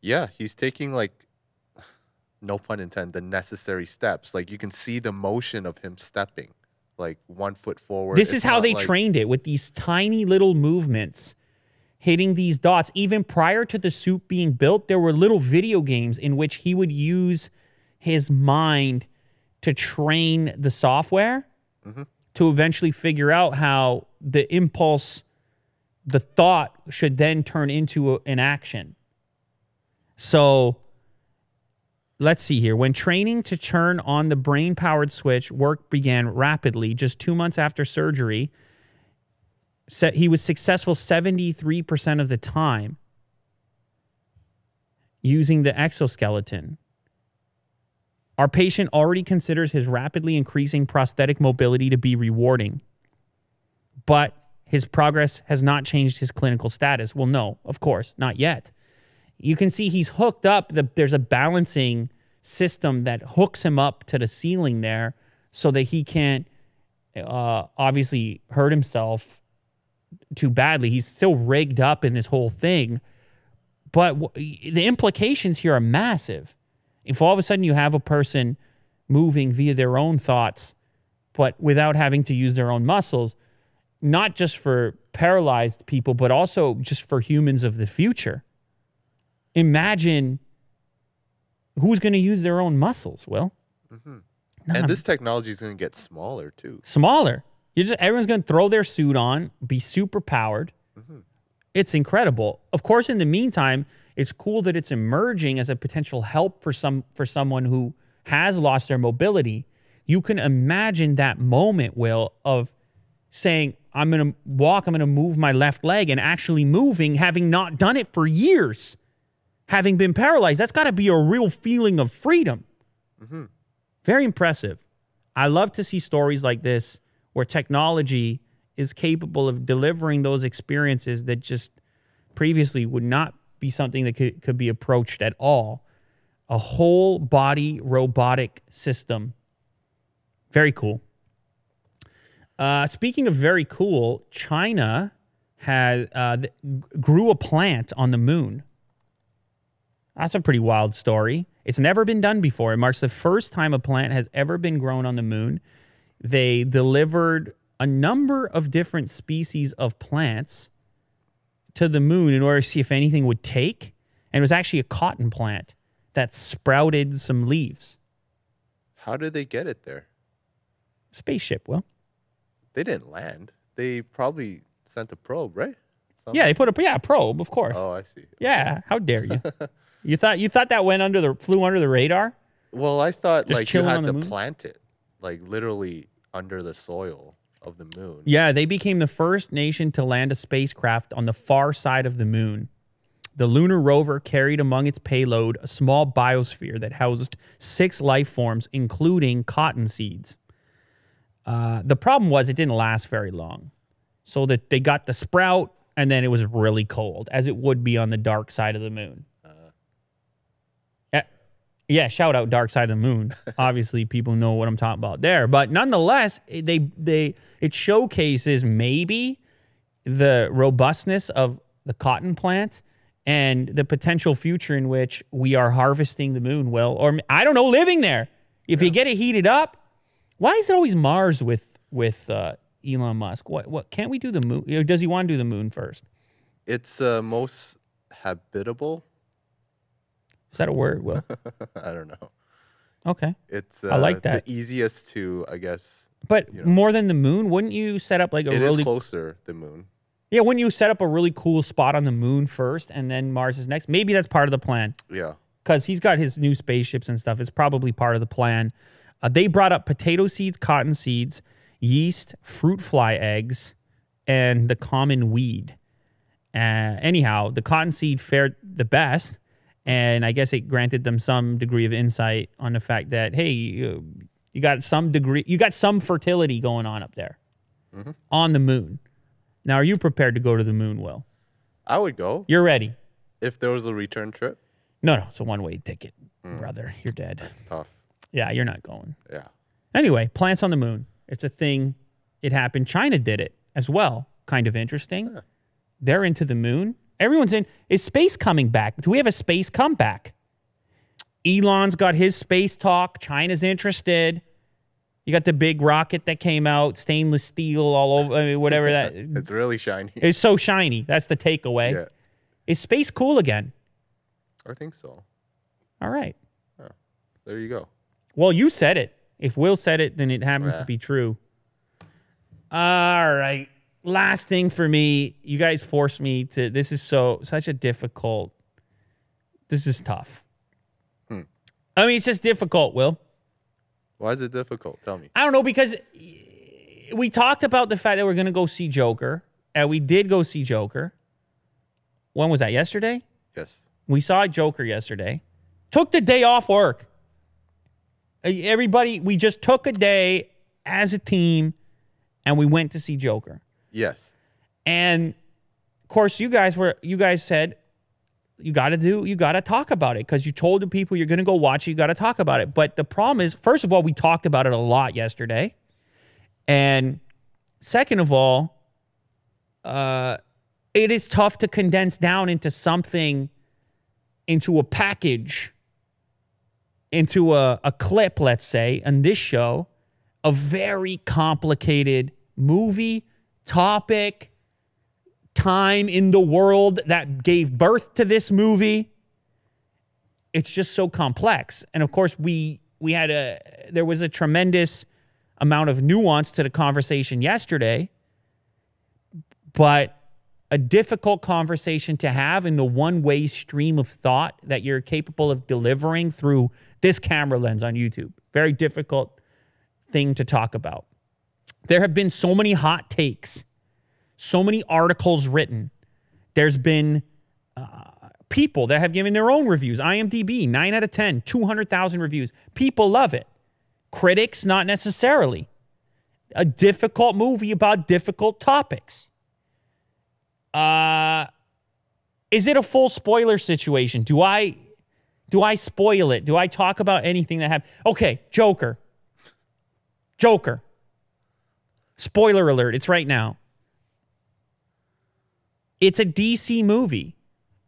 Yeah, he's taking like no pun intended, the necessary steps. Like you can see the motion of him stepping, like one foot forward. This It's is how they like- trained it with these tiny little movements, hitting these dots. Even prior to the suit being built, there were little video games in which he would use his mind to train the software mm-hmm. to eventually figure out how the impulse, the thought should then turn into a- an action. So let's see here. When training to turn on the brain powered switch, work began rapidly. Just two months after surgery, he was successful 73% of the time using the exoskeleton. Our patient already considers his rapidly increasing prosthetic mobility to be rewarding, but his progress has not changed his clinical status. Well, no, of course, not yet you can see he's hooked up. The, there's a balancing system that hooks him up to the ceiling there so that he can't uh, obviously hurt himself too badly. He's still rigged up in this whole thing. But w- the implications here are massive. If all of a sudden you have a person moving via their own thoughts, but without having to use their own muscles, not just for paralyzed people, but also just for humans of the future. Imagine who's going to use their own muscles. Well, mm-hmm. And this technology is going to get smaller too. smaller. You just everyone's going to throw their suit on, be super powered. Mm-hmm. It's incredible. Of course, in the meantime, it's cool that it's emerging as a potential help for some for someone who has lost their mobility. You can imagine that moment, Will, of saying, "I'm going to walk. I'm going to move my left leg," and actually moving, having not done it for years, having been paralyzed. That's got to be a real feeling of freedom. Mm-hmm. Very impressive. I love to see stories like this where technology is capable of delivering those experiences that just previously would not be something that could, could be approached at all. A whole body robotic system. Very cool. Uh, speaking of very cool, China had uh, grew a plant on the moon. That's a pretty wild story. It's never been done before. It marks the first time a plant has ever been grown on the moon. They delivered a number of different species of plants to the moon in order to see if anything would take. And it was actually a cotton plant that sprouted some leaves. How did they get it there? Spaceship, well. They didn't land. They probably sent a probe, right? Something? Yeah, they put a yeah, a probe, of course. Oh, I see. Yeah, how dare you? [laughs] you thought you thought that went under the flew under the radar? Well, I thought Just like you had to moon? plant it, like literally under the soil of the moon. Yeah, they became the first nation to land a spacecraft on the far side of the moon. The lunar rover carried among its payload a small biosphere that housed six life forms, including cotton seeds. Uh, the problem was it didn't last very long. So that they got the sprout, and then it was really cold, as it would be on the dark side of the moon. Yeah, yeah, shout out Dark Side of the Moon. [laughs] Obviously, people know what I'm talking about there. But nonetheless, they they it showcases maybe the robustness of the cotton plant and the potential future in which we are harvesting the moon. Well, or I don't know, living there. If you get it heated up, why is it always Mars with with uh, Elon Musk? What what can't we do the moon? Or Does he want to do the moon first? It's uh, most habitable. Is that a word? Well, [laughs] I don't know. okay. It's uh, I like that. the easiest to, I guess. But You know. more than the moon, wouldn't you set up like a It is really closer the moon. Yeah, wouldn't you set up a really cool spot on the moon first and then Mars is next? Maybe that's part of the plan Yeah. because he's got his new spaceships and stuff. It's probably part of the plan. Uh, they brought up potato seeds, cotton seeds, yeast, fruit fly eggs, and the common weed. Uh, anyhow, the cotton seed fared the best. And I guess it granted them some degree of insight on the fact that, hey, you, you got some degree, you got some fertility going on up there mm-hmm. on the moon. Now, are you prepared to go to the moon, Will? I would go You're ready. if there was a return trip. No, no, it's a one way ticket, mm. brother. You're dead. It's tough. Yeah, you're not going. Yeah. Anyway, plants on the moon. It's a thing. It happened. China did it as well. Kind of interesting. They're into the moon. Everyone's in. Is space coming back? Do we have a space comeback? Elon's got his space talk. China's interested. You got the big rocket that came out, stainless steel all over, I mean, whatever that. [laughs] It's really shiny. It's so shiny. That's the takeaway. yeah. Is space cool again? I think so. All right. There you go. Well, you said it. If Will said it, then it happens to be true. All right. Last thing for me, you guys forced me to. This is so such a difficult. This is tough. Hmm. I mean, it's just difficult. Will Why is it difficult? Tell me. I don't know because we talked about the fact that we're going to go see Joker, and we did go see Joker. When was that? Yesterday. Yes. We saw Joker yesterday. Took the day off work. Everybody, we just took a day as a team and we went to see Joker. Yes. And of course, you guys were you guys said you got to do you got to talk about it because you told the people you're going to go watch it, you got to talk about it. But the problem is first of all, we talked about it a lot yesterday. And second of all, uh it is tough to condense down into something into a package into a, a clip, let's say, on this show, a very complicated movie, topic, time in the world that gave birth to this movie. It's just so complex. And of course, we we had a there was a tremendous amount of nuance to the conversation yesterday, but a difficult conversation to have in the one way stream of thought that you're capable of delivering through this camera lens on YouTube. Very difficult thing to talk about. There have been so many hot takes, so many articles written. There's been uh, people that have given their own reviews. IMDb, 9 out of 10, 200,000 reviews. People love it. Critics, not necessarily. A difficult movie about difficult topics. Uh, is it a full spoiler situation? Do I do I spoil it? Do I talk about anything that happened? Okay, Joker. Joker. Spoiler alert, it's right now. It's a DC movie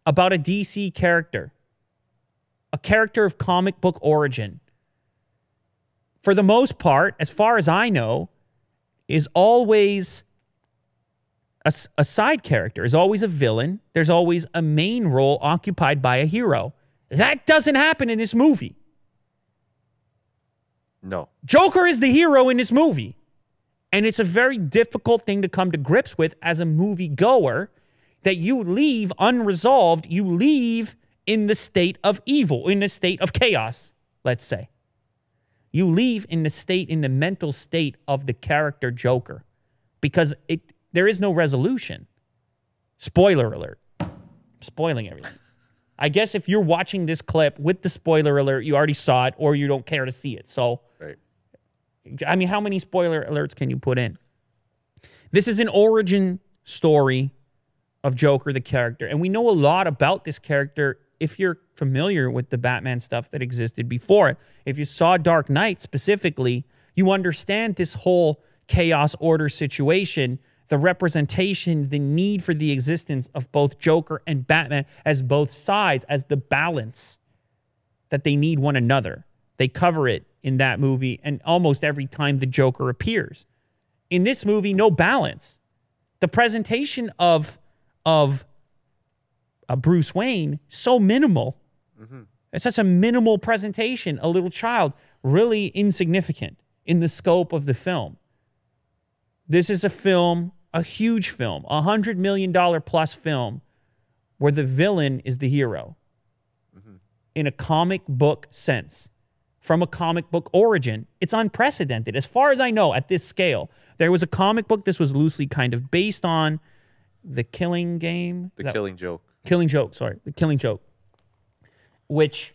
about a DC character, a character of comic book origin. For the most part, as far as I know, is always a, a side character, is always a villain. There's always a main role occupied by a hero. That doesn't happen in this movie. No. Joker is the hero in this movie. And it's a very difficult thing to come to grips with as a movie goer that you leave unresolved. You leave in the state of evil, in the state of chaos, let's say. You leave in the state, in the mental state of the character Joker because it there is no resolution. Spoiler alert. I'm spoiling everything. I guess if you're watching this clip with the spoiler alert, you already saw it or you don't care to see it. So, Right. I mean, how many spoiler alerts can you put in? This is an origin story of Joker, the character. And we know a lot about this character if you're familiar with the Batman stuff that existed before it. If you saw Dark Knight specifically, you understand this whole chaos order situation, the representation, the need for the existence of both Joker and Batman as both sides, as the balance that they need one another. They cover it in that movie and almost every time the Joker appears. In this movie, no balance. The presentation of of a Bruce Wayne so minimal. Mm-hmm. It's such a minimal presentation. A little child, really insignificant in the scope of the film. This is a film, a huge film, a hundred million dollar plus film, where the villain is the hero mm-hmm. in a comic book sense. From a comic book origin, it's unprecedented. As far as I know, at this scale, there was a comic book. This was loosely kind of based on the Killing Game, The that- killing joke. Killing Joke, sorry, the Killing Joke, which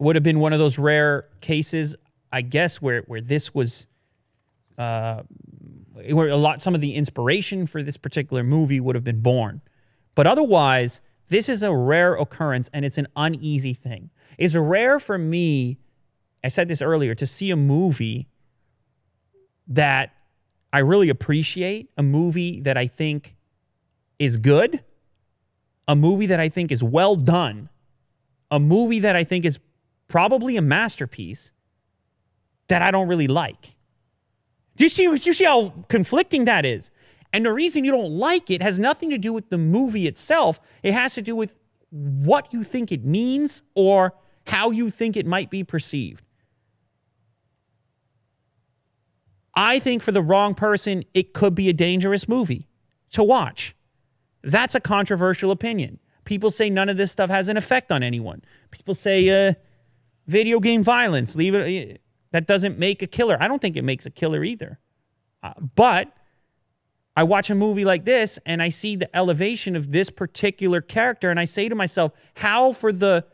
would have been one of those rare cases, I guess, where where this was, uh, where a lot some of the inspiration for this particular movie would have been born, but otherwise, this is a rare occurrence and it's an uneasy thing. It's rare for me. I said this earlier to see a movie that I really appreciate, a movie that I think is good a movie that I think is well done, a movie that I think is probably a masterpiece that I don't really like. Do you see, you see how conflicting that is? And the reason you don't like it has nothing to do with the movie itself. It has to do with what you think it means or how you think it might be perceived. I think for the wrong person, it could be a dangerous movie to watch. That's a controversial opinion. People say none of this stuff has an effect on anyone. People say uh, video game violence, leave it. That doesn't make a killer. I don't think it makes a killer either. Uh, but I watch a movie like this and I see the elevation of this particular character, and I say to myself, how for the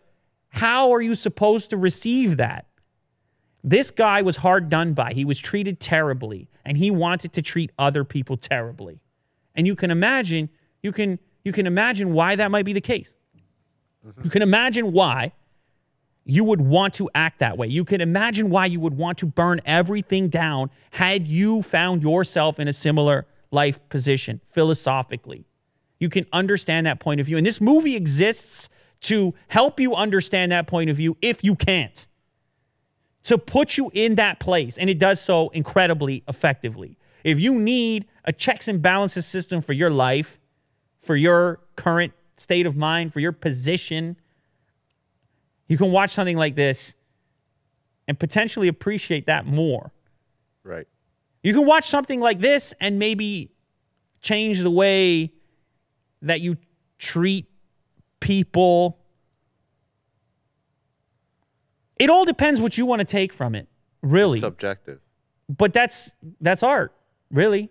how are you supposed to receive that? This guy was hard done by. He was treated terribly, and he wanted to treat other people terribly. And you can imagine, you can you can imagine why that might be the case. Mm-hmm. You can imagine why you would want to act that way. You can imagine why you would want to burn everything down had you found yourself in a similar life position philosophically. You can understand that point of view. And this movie exists to help you understand that point of view if you can't to put you in that place. And it does so incredibly effectively. If you need a checks and balances system for your life, for your current state of mind, for your position, you can watch something like this and potentially appreciate that more. Right. You can watch something like this and maybe change the way that you treat people. It all depends what you want to take from it, really. Subjective. but that's that's art, really.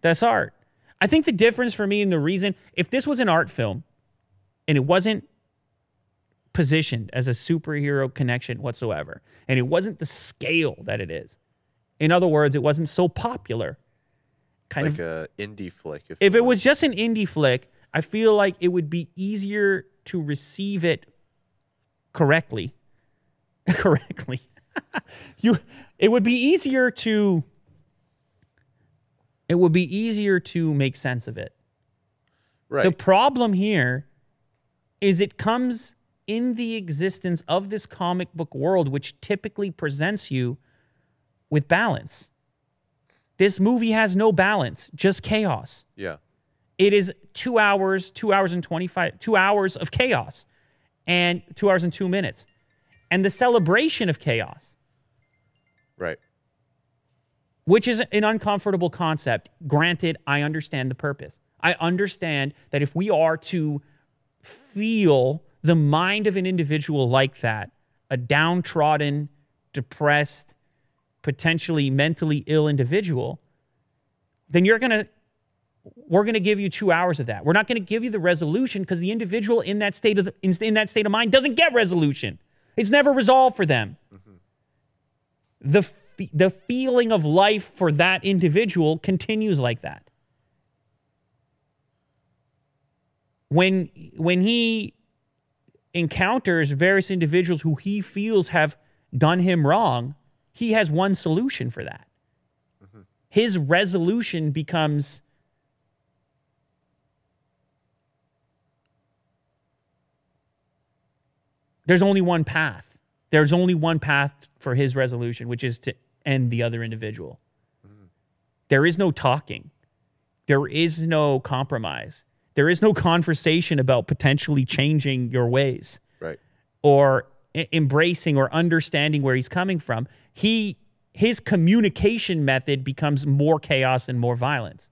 That's art. I think the difference for me and the reason if this was an art film and it wasn't positioned as a superhero connection whatsoever and it wasn't the scale that it is. In other words, it wasn't so popular. Kind Like of a indie flick. If, if it was just an indie flick, I feel like it would be easier to receive it correctly. [laughs] correctly. [laughs] you it would be easier to it would be easier to make sense of it. right. The problem here is it comes in the existence of this comic book world, which typically presents you with balance. This movie has no balance, just chaos. yeah. It is two hours, two hours and 25, two hours of chaos and two hours and two minutes. And the celebration of chaos, Right. which is an uncomfortable concept. Granted, I understand the purpose. I understand that if we are to feel the mind of an individual like that, a downtrodden, depressed, potentially mentally ill individual, then you're going to we're going to give you 2 hours of that. We're not going to give you the resolution because the individual in that state of the, in, in that state of mind doesn't get resolution. It's never resolved for them. Mm-hmm. The fe- the feeling of life for that individual continues like that. When when he encounters various individuals who he feels have done him wrong, he has one solution for that. Mm-hmm. His resolution becomes there's only one path. There's only one path for his resolution, which is to end the other individual. There is no talking. There is no compromise. There is no conversation about potentially changing your ways Right. or embracing or understanding where he's coming from. He his communication method becomes more chaos and more violence.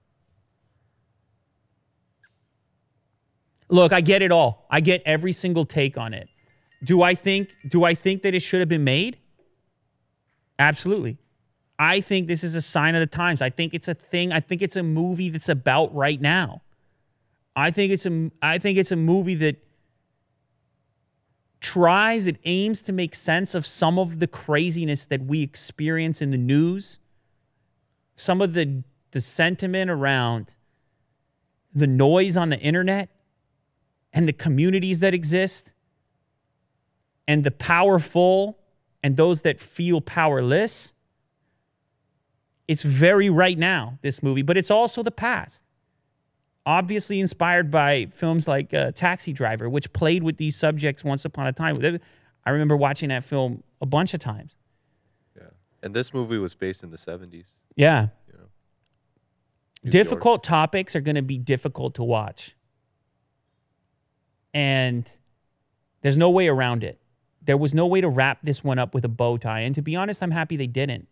Look, I get it all. I get every single take on it. Do I think do I think that it should have been made? Absolutely. I think this is a sign of the times. I think it's a thing. I think it's a movie that's about right now. I think it's a I think it's a movie that tries, it aims to make sense of some of the craziness that we experience in the news, some of the the sentiment around the noise on the internet and the communities that exist and the powerful and those that feel powerless. It's very right now, this movie, but it's also the past. Obviously inspired by films like uh, Taxi Driver, which played with these subjects once upon a time. I remember watching that film a bunch of times. Yeah. And this movie was based in the 70s. Yeah. You know. York. difficult topics are going to be difficult to watch. And there's no way around it. There was no way to wrap this one up with a bow tie. And to be honest, I'm happy they didn't.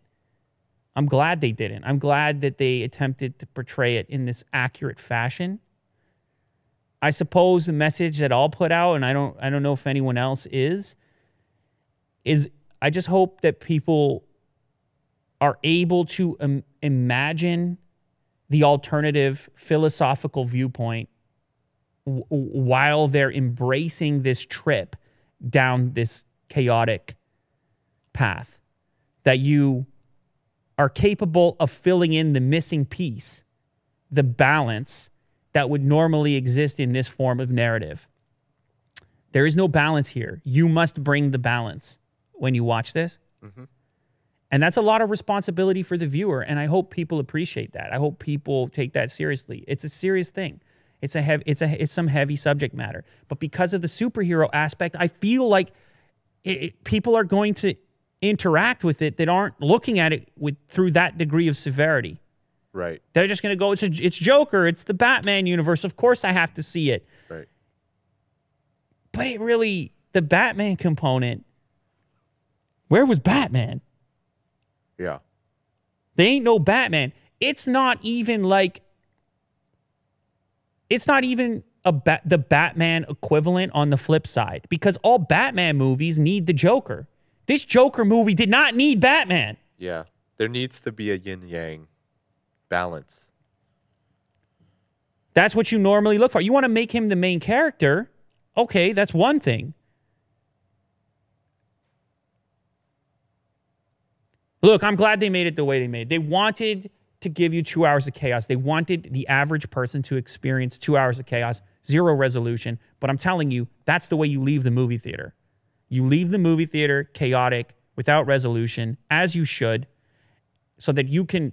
I'm glad they didn't. I'm glad that they attempted to portray it in this accurate fashion. I suppose the message that I'll put out, and I don't I don't know if anyone else is, is I just hope that people are able to Im- imagine the alternative philosophical viewpoint while they're embracing this trip down this chaotic path that you are capable of filling in the missing piece the balance that would normally exist in this form of narrative there is no balance here you must bring the balance when you watch this mm-hmm. and that's a lot of responsibility for the viewer. And I hope people appreciate that. I hope people take that seriously. It's a serious thing. It's a heavy, it's a it's some heavy subject matter. But because of the superhero aspect, I feel like it, it- people are going to interact with it that aren't looking at it with through that degree of severity. Right. They're just going to go, it's, a, it's Joker, it's the Batman universe. Of course I have to see it. Right. But it really, the Batman component, where was Batman? Yeah. They ain't no Batman. It's not even like, it's not even a ba- the Batman equivalent on the flip side because all Batman movies need the Joker. This Joker movie did not need Batman. Yeah. There needs to be a yin yang balance. That's what you normally look for. You want to make him the main character. Okay, that's one thing. Look, I'm glad they made it the way they made it. They wanted to give you two hours of chaos. They wanted the average person to experience two hours of chaos, zero resolution. But I'm telling you, that's the way you leave the movie theater. You leave the movie theater chaotic, without resolution, as you should, so that you can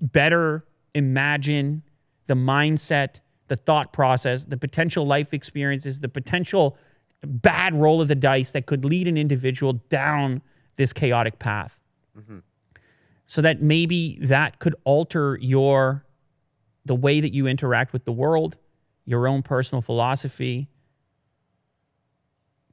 better imagine the mindset, the thought process, the potential life experiences, the potential bad roll of the dice that could lead an individual down this chaotic path. Mm-hmm. So that maybe that could alter your the way that you interact with the world, your own personal philosophy.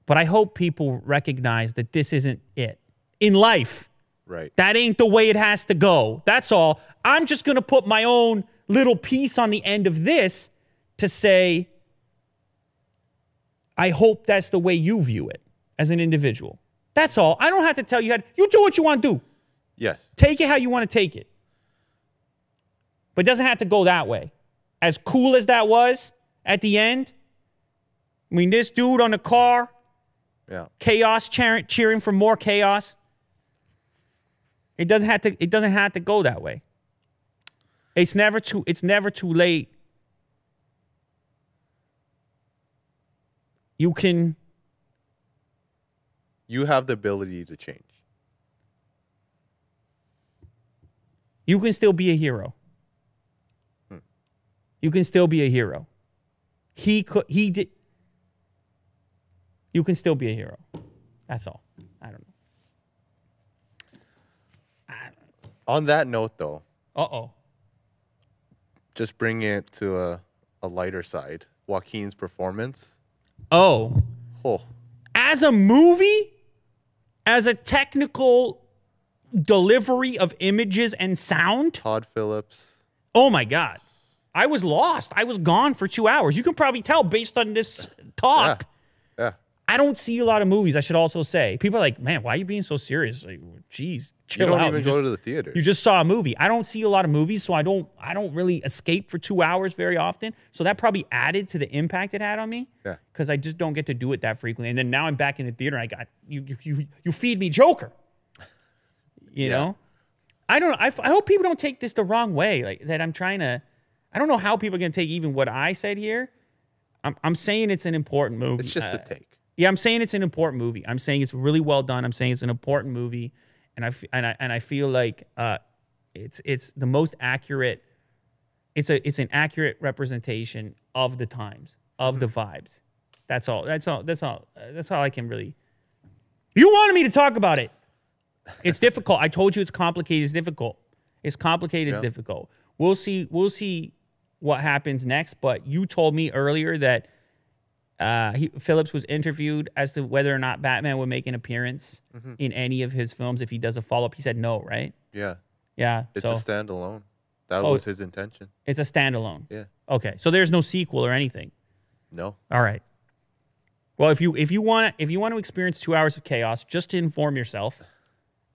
But I hope people recognize that this isn't it. In life, Right. that ain't the way it has to go. That's all. I'm just going to put my own little piece on the end of this to say, I hope that's the way you view it as an individual. That's all. I don't have to tell you how to, you do what you want to do. Yes. Take it how you want to take it. But it doesn't have to go that way. As cool as that was at the end, I mean, this dude on the car, Yeah. chaos cheering, cheering for more chaos. It doesn't have to. It doesn't have to go that way. It's never too. It's never too late. You can. You have the ability to change. You can still be a hero. You can still be a hero. He could. He did. You can still be a hero. That's all. I don't know. On that note, though, Uh oh. just bring it to a, a lighter side. Joaquin's performance. Oh. Oh, as a movie, as a technical delivery of images and sound, Todd Phillips. oh my God. I was lost. I was gone for two hours. You can probably tell based on this talk. Yeah. I don't see a lot of movies, I should also say. People are like, man, why are you being so serious? Like, geez, You don't out. even You go just- to the theater. you just saw a movie. I don't see a lot of movies, so I don't I don't really escape for two hours very often. So that probably added to the impact it had on me. Yeah. Because I just don't get to do it that frequently. And then now I'm back in the theater and I got you you you, you feed me Joker. You Yeah. know? I don't I, I hope people don't take this the wrong way. Like that I'm trying to I don't know how people are gonna take even what I said here. I'm I'm saying it's an important movie. it's just Uh, a take. yeah, I'm saying it's an important movie. I'm saying it's really well done. I'm saying it's an important movie, and I f- and I and I feel like uh, it's it's the most accurate. It's a it's an accurate representation of the times of the vibes. That's all. That's all. That's all. uh, That's all I can really. You wanted me to talk about it. It's difficult. I told you it's complicated. It's difficult. It's complicated. It's Yeah. difficult. We'll see. We'll see what happens next. But you told me earlier that uh, he, Phillips was interviewed as to whether or not Batman would make an appearance Mm-hmm. in any of his films if he does a follow up. He said no, right? Yeah. Yeah. It's so a standalone. That Oh. was his intention. it's a standalone. Yeah. Okay. So there's no sequel or anything. No. All right. Well, if you if you want to if you want to experience two hours of chaos just to inform yourself,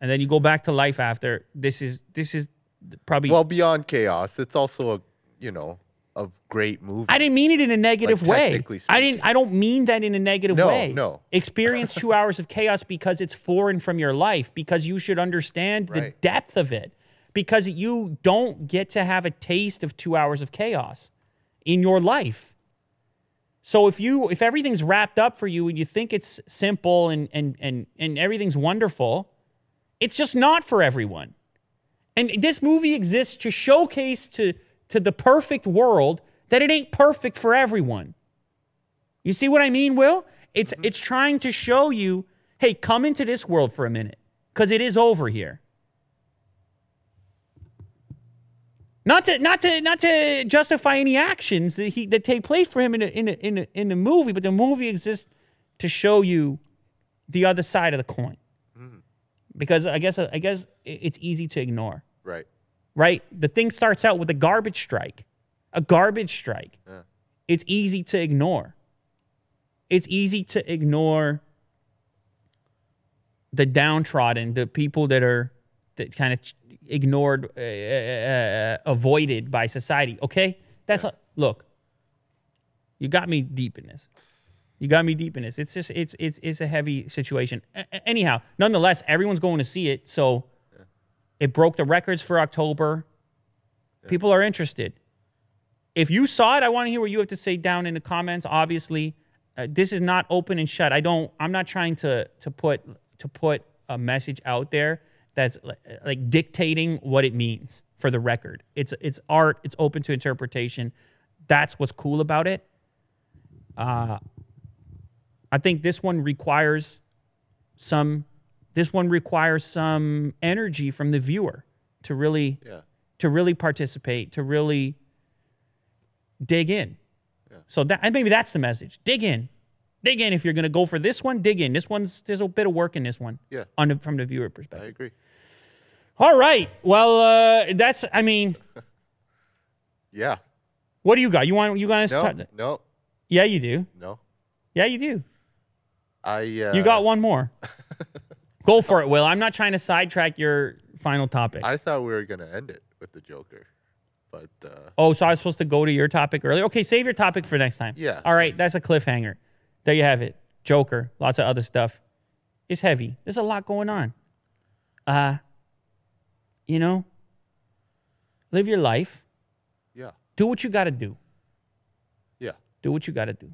and then you go back to life after, this is this is probably. Well, beyond chaos, it's also a you know a great movie. I didn't mean it in a negative way. technically I didn't. I don't mean that in a negative No, way. no. Experience two [laughs] hours of chaos because it's foreign from your life. Because you should understand the depth of it. Because you don't get to have a taste of two hours of chaos in your life. So if you if everything's wrapped up for you and you think it's simple and and and and everything's wonderful, it's just not for everyone. And this movie exists to showcase to, to the perfect world that it ain't perfect for everyone. You see what I mean, Will? It's mm-hmm. it's trying to show you, hey, come into this world for a minute. Because it is over here. Not to not to not to justify any actions that he that take place for him in a, in a, in a, in the movie, but the movie exists to show you the other side of the coin. Because I guess I guess it's easy to ignore, Right. right? The thing starts out with a garbage strike, a garbage strike. Yeah. It's easy to ignore. It's easy to ignore the downtrodden, the people that are that kind of ignored, uh, uh, avoided by society. Okay, that's a, look. You got me deep in this. You got me deep in this. It's just it's it's it's a heavy situation. A- anyhow, nonetheless, everyone's going to see it, so it broke the records for October. People are interested. If you saw it, I want to hear what you have to say down in the comments. Obviously, uh, this is not open and shut. I don't. I'm not trying to to put to put a message out there that's li- like dictating what it means for the record. It's it's art. It's open to interpretation. That's what's cool about it. Uh, I think this one requires some. This one requires some energy from the viewer to really Yeah. to really participate, to really dig in. So that and maybe that's the message. Dig in. Dig in if you're going to go for this one, dig in. This one's there's a bit of work in this one. Yeah. On the, from the viewer perspective. I agree. All right. Well, uh that's I mean, [laughs] Yeah. what do you got? You want you to No. start? No. Yeah, you do. No. Yeah, you do. I. Uh, You got one more. [laughs] go for it, Will. I'm not trying to sidetrack your final topic. I thought we were gonna end it with the Joker, but uh, Oh, so I was supposed to go to your topic earlier. Okay, save your topic for next time. Yeah. All right, that's a cliffhanger. There you have it. Joker, lots of other stuff. It's heavy. There's a lot going on. Uh, you know, live your life. yeah, Do what you got to do. yeah, Do what you got to do.